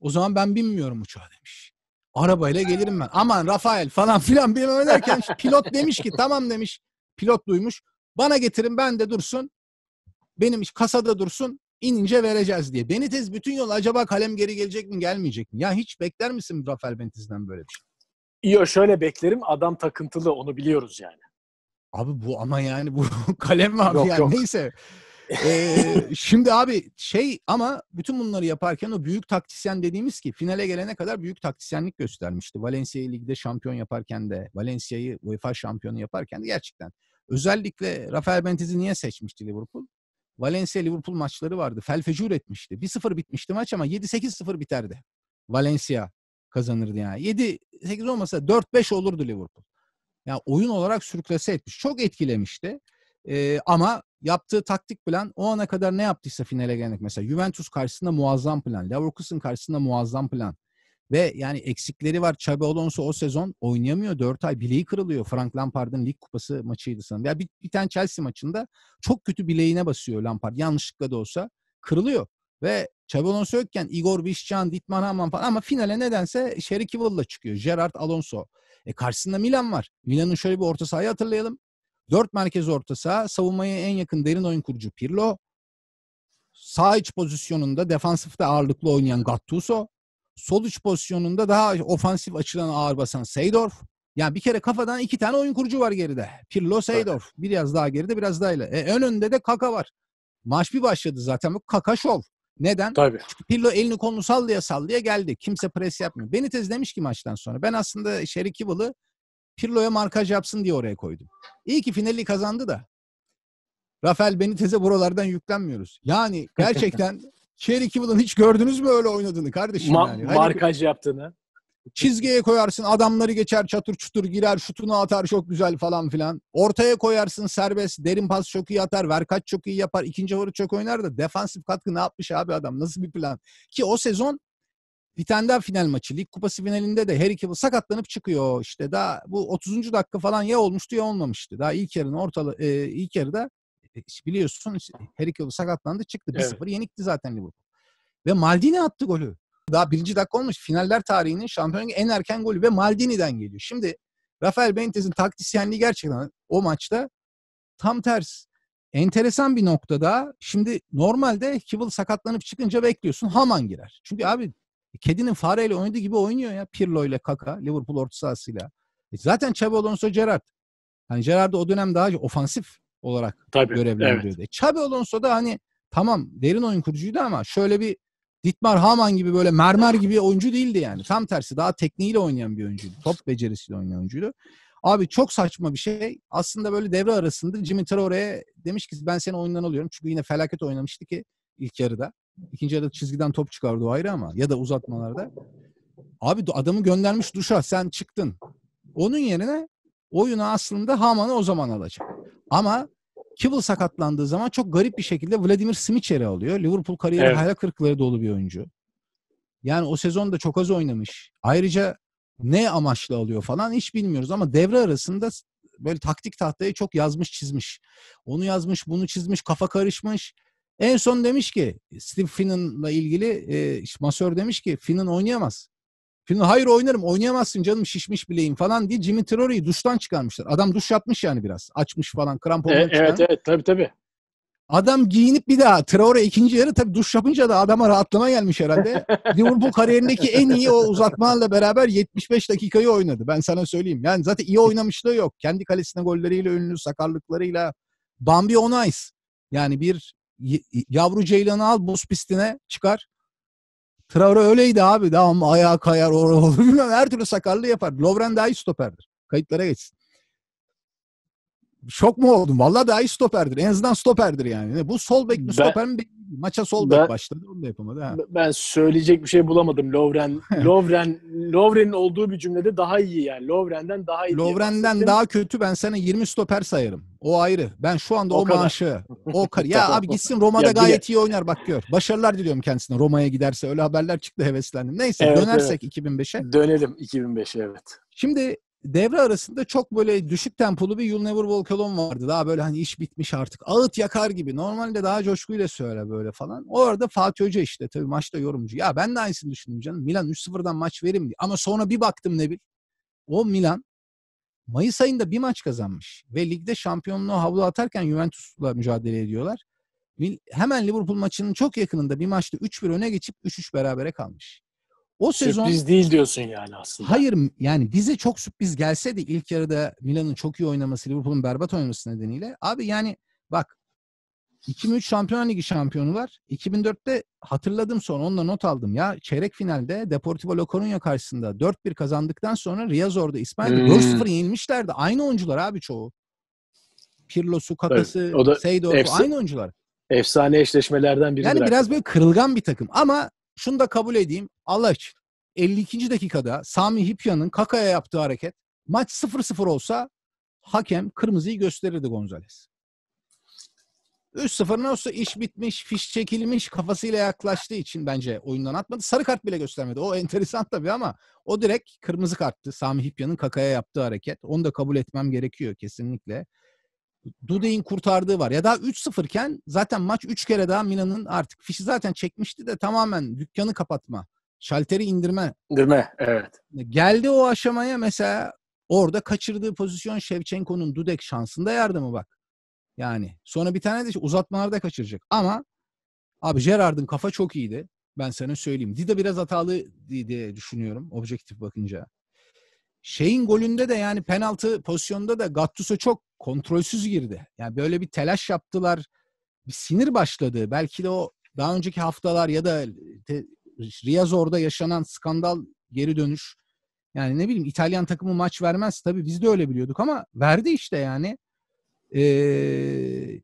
O zaman ben binmiyorum uçağa demiş. Arabayla gelirim ben. Aman Rafael falan filan bilmem derken pilot demiş ki tamam demiş. Pilot duymuş. Bana getirin ben de dursun. Benim kasada dursun. inince vereceğiz diye. Benitez bütün yol acaba kalem geri gelecek mi gelmeyecek mi? Ya hiç bekler misin Rafael Benitez'den böyle bir şey? Yok şöyle beklerim. Adam takıntılı onu biliyoruz yani. Abi bu ama yani bu kalem mi abi yok, yani yok. neyse. ee, şimdi abi şey ama bütün bunları yaparken o büyük taktisyen dediğimiz ki finale gelene kadar büyük taktisyenlik göstermişti. Valencia'yı ligde şampiyon yaparken de Valencia'yı UEFA şampiyonu yaparken de gerçekten. Özellikle Rafael Benitez'i niye seçmişti Liverpool? Valencia Liverpool maçları vardı. Felfecur etmişti. 1-0 bitmişti maç ama 7-8-0 biterdi. Valencia kazanırdı yani. 7-8 olmasa 4-5 olurdu Liverpool. Yani oyun olarak sürklase etmiş. Çok etkilemişti. Ee, ama yaptığı taktik plan o ana kadar ne yaptıysa finale gelmek mesela Juventus karşısında muazzam plan, Leverkusen karşısında muazzam plan. Ve yani eksikleri var. Xabi Alonso o sezon oynayamıyor. 4 ay bileği kırılıyor. Frank Lampard'ın lig kupası maçıydı sanırım. Ya bir, bir tane Chelsea maçında çok kötü bileğine basıyor Lampard. Yanlışlıkla da olsa kırılıyor. Ve Xabi Alonso yokken Igor Vişcan, Dietmar Hamann falan ama finale nedense Sherry Kivill'la çıkıyor. Gerard Alonso. E karşısında Milan var. Milan'ın şöyle bir orta sahayı hatırlayalım. Dört merkez orta saha. Savunmaya en yakın derin oyun kurucu Pirlo. Sağ iç pozisyonunda defansifte ağırlıklı oynayan Gattuso. Sol iç pozisyonunda daha ofansif açılan ağır basan Seydorf. Yani bir kere kafadan iki tane oyun kurucu var geride. Pirlo, Seydorf. Biraz daha geride biraz daha ile. E, ön önünde de Kaka var. Maç bir başladı zaten. Bu Kaka şov. Neden? Tabii. Çünkü Pirlo elini kolunu sallaya sallaya geldi. Kimse pres yapmıyor. Benitez demiş ki maçtan sonra ben aslında Sherry Kibble'ı Pirlo'ya markaj yapsın diye oraya koydum. İyi ki finali kazandı da. Rafael Benitez'e buralardan yüklenmiyoruz. Yani gerçekten Sherry Kibble'ın hiç gördünüz mü öyle oynadığını kardeşim Ma- yani? Hani markaj yaptığını. Çizgiye koyarsın adamları geçer çatır çutur girer şutunu atar çok güzel falan filan. Ortaya koyarsın serbest derin pas çok iyi atar verkaç çok iyi yapar. ikinci havuru çok oynar da defansif katkı ne yapmış abi adam nasıl bir plan. Ki o sezon bir tane daha final maçı. Lig kupası finalinde de Harry Kewell sakatlanıp çıkıyor. işte daha bu 30. dakika falan ya olmuştu ya olmamıştı. Daha ilk yarının ortalı e, ilk yarıda biliyorsun Harry Kewell sakatlandı çıktı. 1-0 evet. yenikti zaten Liverpool. Ve Maldini attı golü. Daha birinci dakika olmuş. Finaller tarihinin şampiyonun en erken golü ve Maldini'den geliyor. Şimdi Rafael Benitez'in taktisyenliği gerçekten o maçta tam ters. Enteresan bir noktada şimdi normalde Kivil sakatlanıp çıkınca bekliyorsun Haman girer. Çünkü abi kedinin fareyle oynadığı gibi oynuyor ya Pirlo ile Kaka Liverpool orta sahasıyla. E zaten Xabi Alonso Gerrard. Hani Gerrard o dönem daha ofansif olarak Tabii, görevlendiriyordu. Evet. Xabi Alonso da hani tamam derin oyun kurucuydu ama şöyle bir Dietmar Hamann gibi böyle mermer gibi oyuncu değildi yani. Tam tersi daha tekniğiyle oynayan bir oyuncuydu. Top becerisiyle oynayan oyuncuydu. Abi çok saçma bir şey. Aslında böyle devre arasında Jimmy Traore'ye demiş ki ben seni oyundan alıyorum. Çünkü yine felaket oynamıştı ki ilk yarıda. İkinci yarıda çizgiden top çıkardı o ayrı ama. Ya da uzatmalarda. Abi adamı göndermiş duşa sen çıktın. Onun yerine oyunu aslında Haman'ı o zaman alacak. Ama Kibble sakatlandığı zaman çok garip bir şekilde Vladimir Smicher'i alıyor. Liverpool kariyeri evet. hayal kırıklığı dolu bir oyuncu. Yani o sezon da çok az oynamış. Ayrıca ne amaçla alıyor falan hiç bilmiyoruz ama devre arasında böyle taktik tahtaya çok yazmış çizmiş. Onu yazmış, bunu çizmiş, kafa karışmış. En son demiş ki Steve Finnan'la ilgili e, masör demiş ki Finnan oynayamaz. Finnan hayır oynarım oynayamazsın canım şişmiş bileğim falan diye Jimmy Traore'yi duştan çıkarmışlar. Adam duş yapmış yani biraz. Açmış falan kramponunu e, Evet evet tabii tabii. Adam giyinip bir daha Traore ikinci yarı tabii duş yapınca da adama rahatlama gelmiş herhalde. Liverpool kariyerindeki en iyi o uzatmalarla beraber 75 dakikayı oynadı. Ben sana söyleyeyim. Yani zaten iyi oynamışlığı yok. Kendi kalesine golleriyle ünlü sakarlıklarıyla. Bambi on ice. Yani bir yavru ceylanı al buz pistine çıkar. Traore öyleydi abi. Daha ayağa kayar orada olur. Bilmem her türlü sakarlığı yapar. Lovren daha iyi stoperdir. Kayıtlara geçsin şok mu oldum? Vallahi daha iyi stoperdir. En azından stoperdir yani. Bu sol bek mi stoper mi? Maça sol bek başladı. Onu da yapamadı. Ha. Ben söyleyecek bir şey bulamadım. Lovren, Lovren, Lovren'in olduğu bir cümlede daha iyi yani. Lovren'den daha iyi. Lovren'den daha kötü. Ben sana 20 stoper sayarım. O ayrı. Ben şu anda o, o maaşı, o kar ya abi gitsin Roma'da ya, gayet iyi oynar bak gör. Başarılar diliyorum kendisine. Roma'ya giderse öyle haberler çıktı heveslendim. Neyse evet, dönersek evet. 2005'e. Dönelim 2005'e evet. Şimdi devre arasında çok böyle düşük tempolu bir You'll Never Walk Alone vardı. Daha böyle hani iş bitmiş artık. Ağıt yakar gibi. Normalde daha coşkuyla söyle böyle falan. O arada Fatih Hoca işte tabii maçta yorumcu. Ya ben de aynısını düşündüm canım. Milan 3-0'dan maç verim diye. Ama sonra bir baktım ne bil. O Milan Mayıs ayında bir maç kazanmış. Ve ligde şampiyonluğu havlu atarken Juventus'la mücadele ediyorlar. Hemen Liverpool maçının çok yakınında bir maçta 3-1 öne geçip 3-3 berabere kalmış. O sezon sürpriz değil diyorsun yani aslında. Hayır yani bize çok sürpriz gelse de ilk yarıda Milan'ın çok iyi oynaması, Liverpool'un berbat oynaması nedeniyle abi yani bak 2003 Şampiyonlar Ligi şampiyonu var. 2004'te hatırladım sonra onunla not aldım ya. Çeyrek finalde Deportivo La Coruña karşısında 4-1 kazandıktan sonra Riazor'da İspanya'da hmm. 4-0 yenilmişlerdi. Aynı oyuncular abi çoğu. Pirlo'su, Kaka'sı, evet, Seydorf'u aynı oyuncular. Efsane eşleşmelerden biri. Yani biraz böyle kırılgan bir takım ama şunu da kabul edeyim. Allah için. 52. dakikada Sami Hipya'nın Kaka'ya yaptığı hareket maç 0-0 olsa hakem kırmızıyı gösterirdi Gonzales. 3-0 olsa iş bitmiş, fiş çekilmiş kafasıyla yaklaştığı için bence oyundan atmadı. Sarı kart bile göstermedi. O enteresan tabii ama o direkt kırmızı karttı. Sami Hipya'nın Kaka'ya yaptığı hareket. Onu da kabul etmem gerekiyor kesinlikle. Dudek'in kurtardığı var. Ya daha 3-0 iken zaten maç 3 kere daha Milan'ın artık fişi zaten çekmişti de tamamen dükkanı kapatma. Şalteri indirme. İndirme evet. Geldi o aşamaya mesela orada kaçırdığı pozisyon Şevçenko'nun Dudek şansında yardımı bak. Yani sonra bir tane de uzatmalarda kaçıracak. Ama abi Gerard'ın kafa çok iyiydi. Ben sana söyleyeyim. Dida biraz hatalı diye düşünüyorum objektif bakınca. Şeyin golünde de yani penaltı pozisyonunda da Gattuso çok kontrolsüz girdi. Yani böyle bir telaş yaptılar. Bir sinir başladı. Belki de o daha önceki haftalar ya da te, Riazor'da yaşanan skandal geri dönüş. Yani ne bileyim İtalyan takımı maç vermez. Tabii biz de öyle biliyorduk ama verdi işte yani. Ee,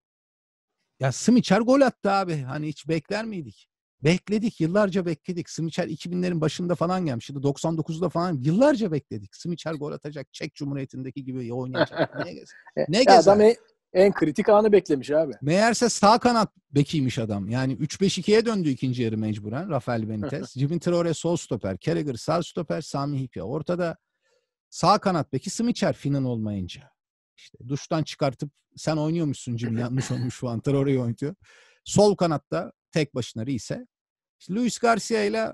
ya Smiçer gol attı abi. Hani hiç bekler miydik? Bekledik, yıllarca bekledik. Smiçer 2000'lerin başında falan gelmişti. 99'da falan yıllarca bekledik. Smiçer gol atacak, Çek Cumhuriyeti'ndeki gibi oynayacak. ne, gez ne gezer? Adam en, kritik anı beklemiş abi. Meğerse sağ kanat bekiymiş adam. Yani 3-5-2'ye döndü ikinci yarı mecburen. Rafael Benitez. Jimmy Traore sol stoper. Carragher sağ stoper. Sami Hipya. Ortada sağ kanat beki Smiçer Finan olmayınca. İşte duştan çıkartıp sen oynuyormuşsun Jimmy yanlış olmuş şu an. Traore'yi oynatıyor. Sol kanatta tek başına ise işte Luis Garcia ile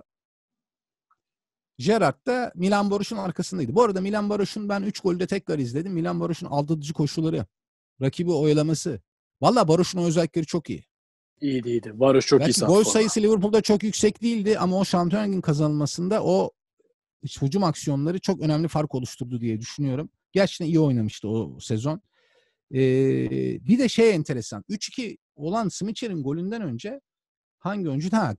Gerrard da Milan Borus'un arkasındaydı. Bu arada Milan Borus'un ben 3 golde tekrar izledim. Milan Borus'un aldatıcı koşulları, rakibi oyalaması. Valla Borus'un o özellikleri çok iyi. İyiydi iyiydi. Baruş çok Belki iyi Gol sayısı Liverpool'da çok yüksek değildi ama o Şampiyonlar Ligi'nin kazanılmasında o hücum aksiyonları çok önemli fark oluşturdu diye düşünüyorum. Gerçekten iyi oynamıştı o sezon. Ee, bir de şey enteresan. 3-2 olan Smicher'in golünden önce hangi oyuncu? Ha,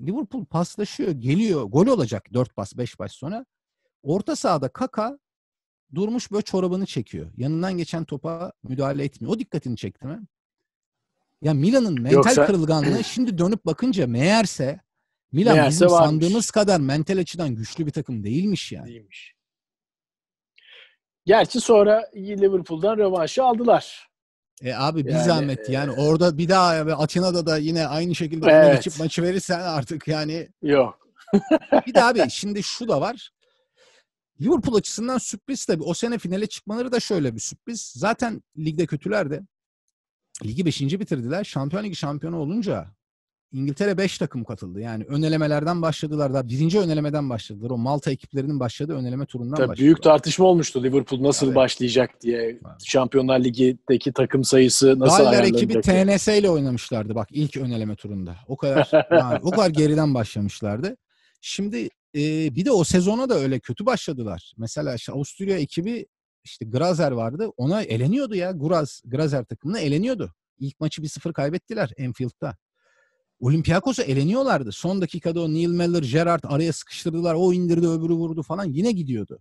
Liverpool paslaşıyor, geliyor. Gol olacak 4 pas, 5 pas sonra. Orta sahada Kaka durmuş böyle çorabını çekiyor. Yanından geçen topa müdahale etmiyor. O dikkatini çekti mi? Ya Milan'ın mental Yoksa... kırılganlığı şimdi dönüp bakınca meğerse Milan meğerse bizim varmış. sandığımız kadar mental açıdan güçlü bir takım değilmiş yani. Değilmiş. Gerçi sonra Liverpool'dan rövanşı aldılar. E abi bir yani, zahmet yani e, orada bir daha Atina'da da yine aynı şekilde evet. geçip maçı verirsen artık yani. Yok. bir de abi şimdi şu da var. Liverpool açısından sürpriz tabii. O sene finale çıkmaları da şöyle bir sürpriz. Zaten ligde kötülerdi. Ligi 5. bitirdiler. Şampiyon Ligi şampiyonu olunca İngiltere 5 takım katıldı. Yani önelemelerden başladılar da birinci önelemeden başladılar. O Malta ekiplerinin başladığı öneleme turundan Tabii başladılar. Büyük tartışma olmuştu Liverpool nasıl evet. başlayacak diye. Evet. Şampiyonlar Ligi'deki takım sayısı nasıl Galler ekibi TNS ile oynamışlardı bak ilk öneleme turunda. O kadar yani, o kadar geriden başlamışlardı. Şimdi e, bir de o sezona da öyle kötü başladılar. Mesela işte Avusturya ekibi işte Grazer vardı. Ona eleniyordu ya. Graz, Grazer takımına eleniyordu. İlk maçı bir sıfır kaybettiler Enfield'da. Olympiakos'a eleniyorlardı. Son dakikada o Neil Mellor, Gerrard araya sıkıştırdılar. O indirdi, öbürü vurdu falan. Yine gidiyordu.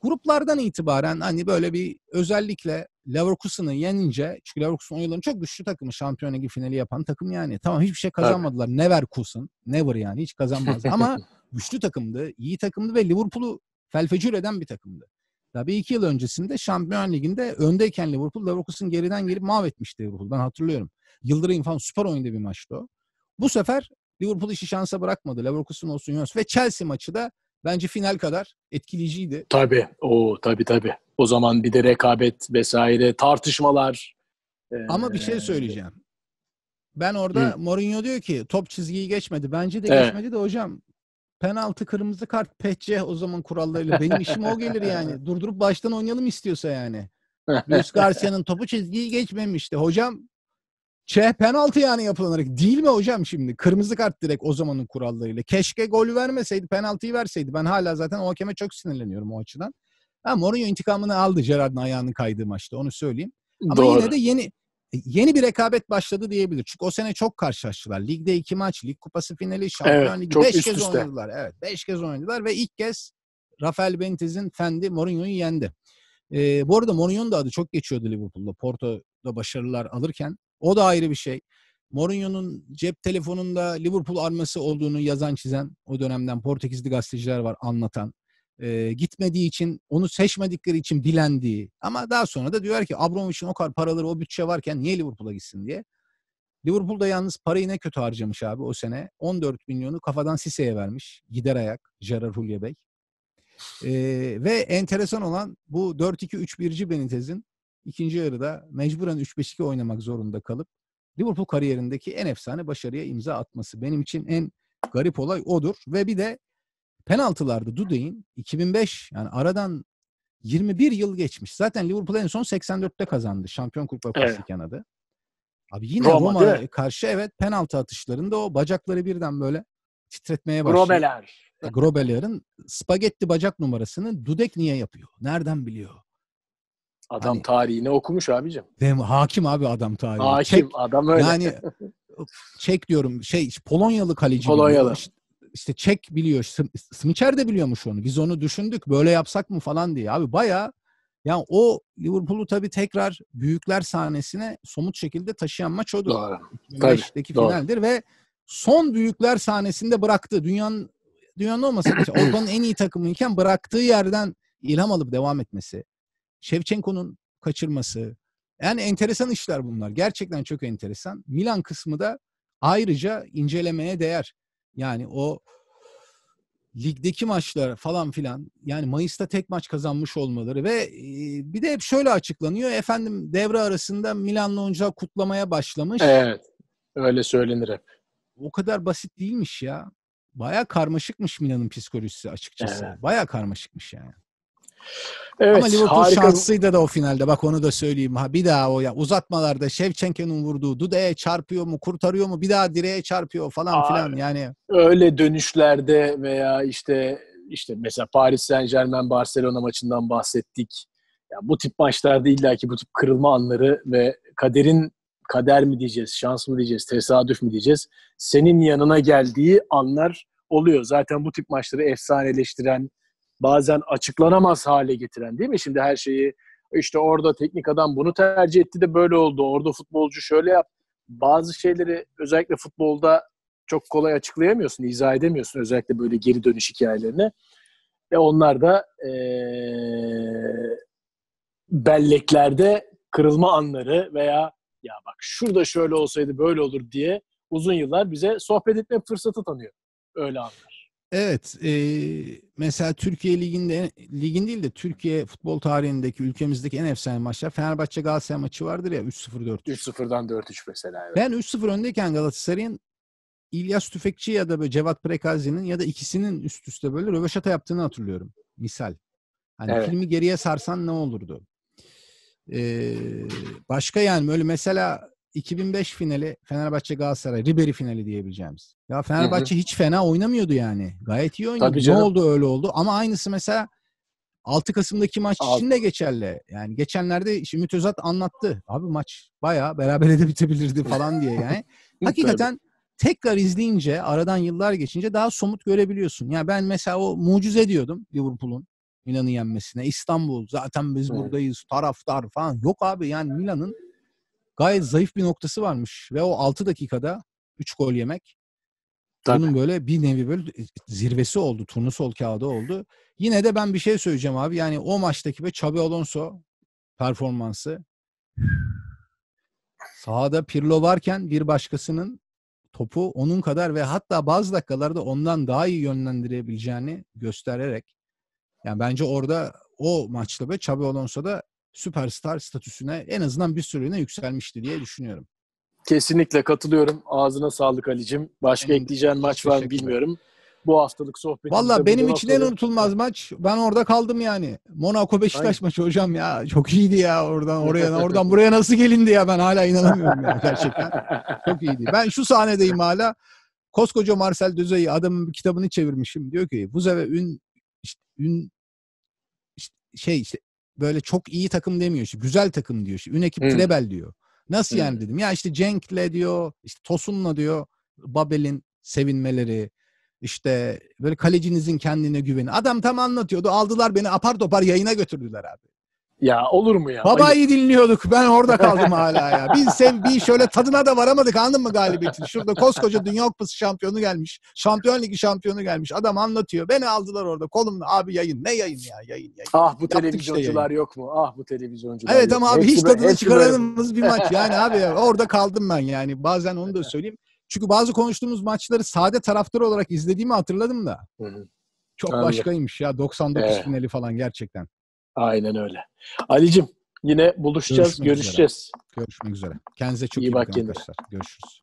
Gruplardan itibaren hani böyle bir özellikle Leverkusen'ı yenince çünkü Leverkusen o yılların çok güçlü takımı şampiyon ligi finali yapan takım yani. Tamam hiçbir şey kazanmadılar. Tabii. Neverkusen. Never yani hiç kazanmaz. Ama güçlü takımdı, iyi takımdı ve Liverpool'u felfecür eden bir takımdı. Tabii iki yıl öncesinde Şampiyon Ligi'nde öndeyken Liverpool, Leverkusen geriden gelip mahvetmişti Liverpool. Ben hatırlıyorum. Yıldırım falan süper oyunda bir maçtı o. Bu sefer Liverpool işi şansa bırakmadı. Leverkusen olsun Juventus ve Chelsea maçı da bence final kadar etkileyiciydi. Tabii. O tabii tabii. O zaman bir de rekabet vesaire tartışmalar. Ama bir şey söyleyeceğim. Ben orada Hı. Mourinho diyor ki top çizgiyi geçmedi. Bence de evet. geçmedi de hocam penaltı kırmızı kart pehce o zaman kurallarıyla. Benim işim o gelir yani. Durdurup baştan oynayalım istiyorsa yani. Luis Garcia'nın topu çizgiyi geçmemişti. Hocam Çeh penaltı yani yapılarak. Değil mi hocam şimdi? Kırmızı kart direkt o zamanın kurallarıyla. Keşke gol vermeseydi, penaltıyı verseydi. Ben hala zaten o hakeme çok sinirleniyorum o açıdan. Ha, Mourinho intikamını aldı Gerrard'ın ayağının kaydığı maçta. Onu söyleyeyim. Ama Doğru. yine de yeni yeni bir rekabet başladı diyebilir. Çünkü o sene çok karşılaştılar. Ligde iki maç, lig kupası finali, şampiyon evet, ligi beş kez üste. oynadılar. Evet, beş kez oynadılar ve ilk kez Rafael Benitez'in fendi Mourinho'yu yendi. Ee, bu arada Mourinho'nun da adı çok geçiyordu Liverpool'da. Porto'da başarılar alırken. O da ayrı bir şey. Mourinho'nun cep telefonunda Liverpool arması olduğunu yazan çizen o dönemden Portekizli gazeteciler var anlatan. E, gitmediği için onu seçmedikleri için bilendiği ama daha sonra da diyor ki Abramovich'in o kadar paraları o bütçe varken niye Liverpool'a gitsin diye. Liverpool'da yalnız parayı ne kötü harcamış abi o sene. 14 milyonu kafadan Sise'ye vermiş. Gider ayak Gerard Hulye Bey. Ee, ve enteresan olan bu 4-2-3-1'ci Benitez'in ikinci yarıda mecburen 3-5-2 oynamak zorunda kalıp Liverpool kariyerindeki en efsane başarıya imza atması. Benim için en garip olay odur. Ve bir de penaltılarda Dudey'in 2005 yani aradan 21 yıl geçmiş. Zaten Liverpool en son 84'te kazandı. Şampiyon Kupası evet. adı. Abi yine Roma, Roma karşı evet penaltı atışlarında o bacakları birden böyle titretmeye başlıyor. Grobeler. Grobeler'in spagetti bacak numarasını Dudek niye yapıyor? Nereden biliyor? Adam hani, tarihini okumuş abicim. Ve hakim abi adam tarihi. Hakim Çek, adam öyle. Yani Çek diyorum şey Polonyalı kaleci Polonyalı. İşte, işte Çek biliyor. Smiçer de biliyormuş onu. Biz onu düşündük böyle yapsak mı falan diye. Abi baya yani o Liverpool'u tabii tekrar büyükler sahnesine somut şekilde taşıyan maç odur. Doğru. 2005'teki finaldir ve son büyükler sahnesinde bıraktı. Dünyanın dünyanın olmasa Avrupa'nın en iyi takımıyken bıraktığı yerden ilham alıp devam etmesi. Şevçenko'nun kaçırması. Yani enteresan işler bunlar. Gerçekten çok enteresan. Milan kısmı da ayrıca incelemeye değer. Yani o ligdeki maçlar falan filan yani Mayıs'ta tek maç kazanmış olmaları ve bir de hep şöyle açıklanıyor. Efendim devre arasında Milanlı oyuncular kutlamaya başlamış. Evet. Öyle söylenir hep. O kadar basit değilmiş ya. Baya karmaşıkmış Milan'ın psikolojisi açıkçası. Evet. Baya karmaşıkmış yani. Evet, Ama Liverpool harika. şanslıydı da o finalde. Bak onu da söyleyeyim. Ha bir daha o ya uzatmalarda Şevçenko'nun vurduğu Dude'ye çarpıyor mu, kurtarıyor mu? Bir daha direğe çarpıyor falan Aa, filan yani. Öyle dönüşlerde veya işte işte mesela Paris Saint-Germain Barcelona maçından bahsettik. Ya bu tip maçlarda illaki bu tip kırılma anları ve kaderin kader mi diyeceğiz, şans mı diyeceğiz, tesadüf mü diyeceğiz? Senin yanına geldiği anlar oluyor. Zaten bu tip maçları efsaneleştiren, bazen açıklanamaz hale getiren değil mi? Şimdi her şeyi işte orada teknik adam bunu tercih etti de böyle oldu. Orada futbolcu şöyle yap. Bazı şeyleri özellikle futbolda çok kolay açıklayamıyorsun, izah edemiyorsun özellikle böyle geri dönüş hikayelerini. Ve onlar da ee, belleklerde kırılma anları veya ya bak şurada şöyle olsaydı böyle olur diye uzun yıllar bize sohbet etme fırsatı tanıyor. Öyle anlar. Evet. E, mesela Türkiye Ligi'nde ligin değil de Türkiye futbol tarihindeki ülkemizdeki en efsane maçlar Fenerbahçe Galatasaray maçı vardır ya 3-0 4 3-0'dan 4-3 mesela. Evet. Ben 3-0 öndeyken Galatasaray'ın İlyas Tüfekçi ya da böyle Cevat Prekazi'nin ya da ikisinin üst üste böyle röveşata yaptığını hatırlıyorum. Misal. Hani evet. filmi geriye sarsan ne olurdu? Ee, başka yani böyle mesela 2005 finali Fenerbahçe Galatasaray Ribery finali diyebileceğimiz. Ya Fenerbahçe hı hı. hiç fena oynamıyordu yani. Gayet iyi oynadı. Ne oldu öyle oldu. Ama aynısı mesela 6 Kasım'daki maç Alt. için de geçerli. Yani geçenlerde işte Ümit Özat anlattı. Abi maç bayağı berabere de bitebilirdi falan diye yani. Hakikaten tekrar izleyince aradan yıllar geçince daha somut görebiliyorsun. Yani ben mesela o mucize diyordum Liverpool'un Milan'ı yenmesine. İstanbul zaten biz buradayız taraftar falan. Yok abi yani Milan'ın gayet zayıf bir noktası varmış. Ve o 6 dakikada 3 gol yemek Tabii. bunun böyle bir nevi böyle zirvesi oldu. Turnusol kağıdı oldu. Yine de ben bir şey söyleyeceğim abi. Yani o maçtaki ve Xabi Alonso performansı sahada Pirlo varken bir başkasının topu onun kadar ve hatta bazı dakikalarda ondan daha iyi yönlendirebileceğini göstererek yani bence orada o maçta ve Xabi Alonso da süperstar statüsüne en azından bir süreliğine yükselmişti diye düşünüyorum. Kesinlikle katılıyorum. Ağzına sağlık Ali'cim. Başka benim, ekleyeceğin maç var mı bilmiyorum. Bu haftalık sohbetimizde... Valla benim için en unutulmaz maç. Ben orada kaldım yani. Monaco Beşiktaş maçı hocam ya. Çok iyiydi ya oradan oraya oradan buraya nasıl gelindi ya ben hala inanamıyorum ya gerçekten. Çok iyiydi. Ben şu sahnedeyim hala. Koskoca Marcel Düzey'i adamın kitabını çevirmişim. Diyor ki bu sefer ün işte, ün işte, şey işte böyle çok iyi takım demiyor. İşte, güzel takım diyor. İşte, ün ekip hmm. Trebel diyor. Nasıl hmm. yani dedim. Ya işte Cenk'le diyor, işte Tosun'la diyor Babel'in sevinmeleri, işte böyle kalecinizin kendine güveni. Adam tam anlatıyordu. Aldılar beni apar topar yayına götürdüler abi. Ya olur mu ya? Babayı dinliyorduk. Ben orada kaldım hala ya. Biz sev bir şöyle tadına da varamadık anladın mı galibiyetin? Şurada koskoca Dünya Kupası şampiyonu gelmiş. Şampiyon Ligi şampiyonu gelmiş. Adam anlatıyor. Beni aldılar orada kolumla. Abi yayın. Ne yayın ya? Yayın yayın. Ah bu Yaptık televizyoncular işte yok mu? Ah bu televizyoncular Evet ama abi hiç tadını çıkaradığımız bir maç. Yani abi orada kaldım ben yani. Bazen onu da söyleyeyim. Çünkü bazı konuştuğumuz maçları sade taraftar olarak izlediğimi hatırladım da. Hı hı. Çok Anladım. başkaymış ya 99 evet. finali falan gerçekten. Aynen öyle. Alicim yine buluşacağız, Görüşmek görüşeceğiz. Üzere. Görüşmek üzere. Kendinize çok iyi, iyi bakın arkadaşlar. Görüşürüz.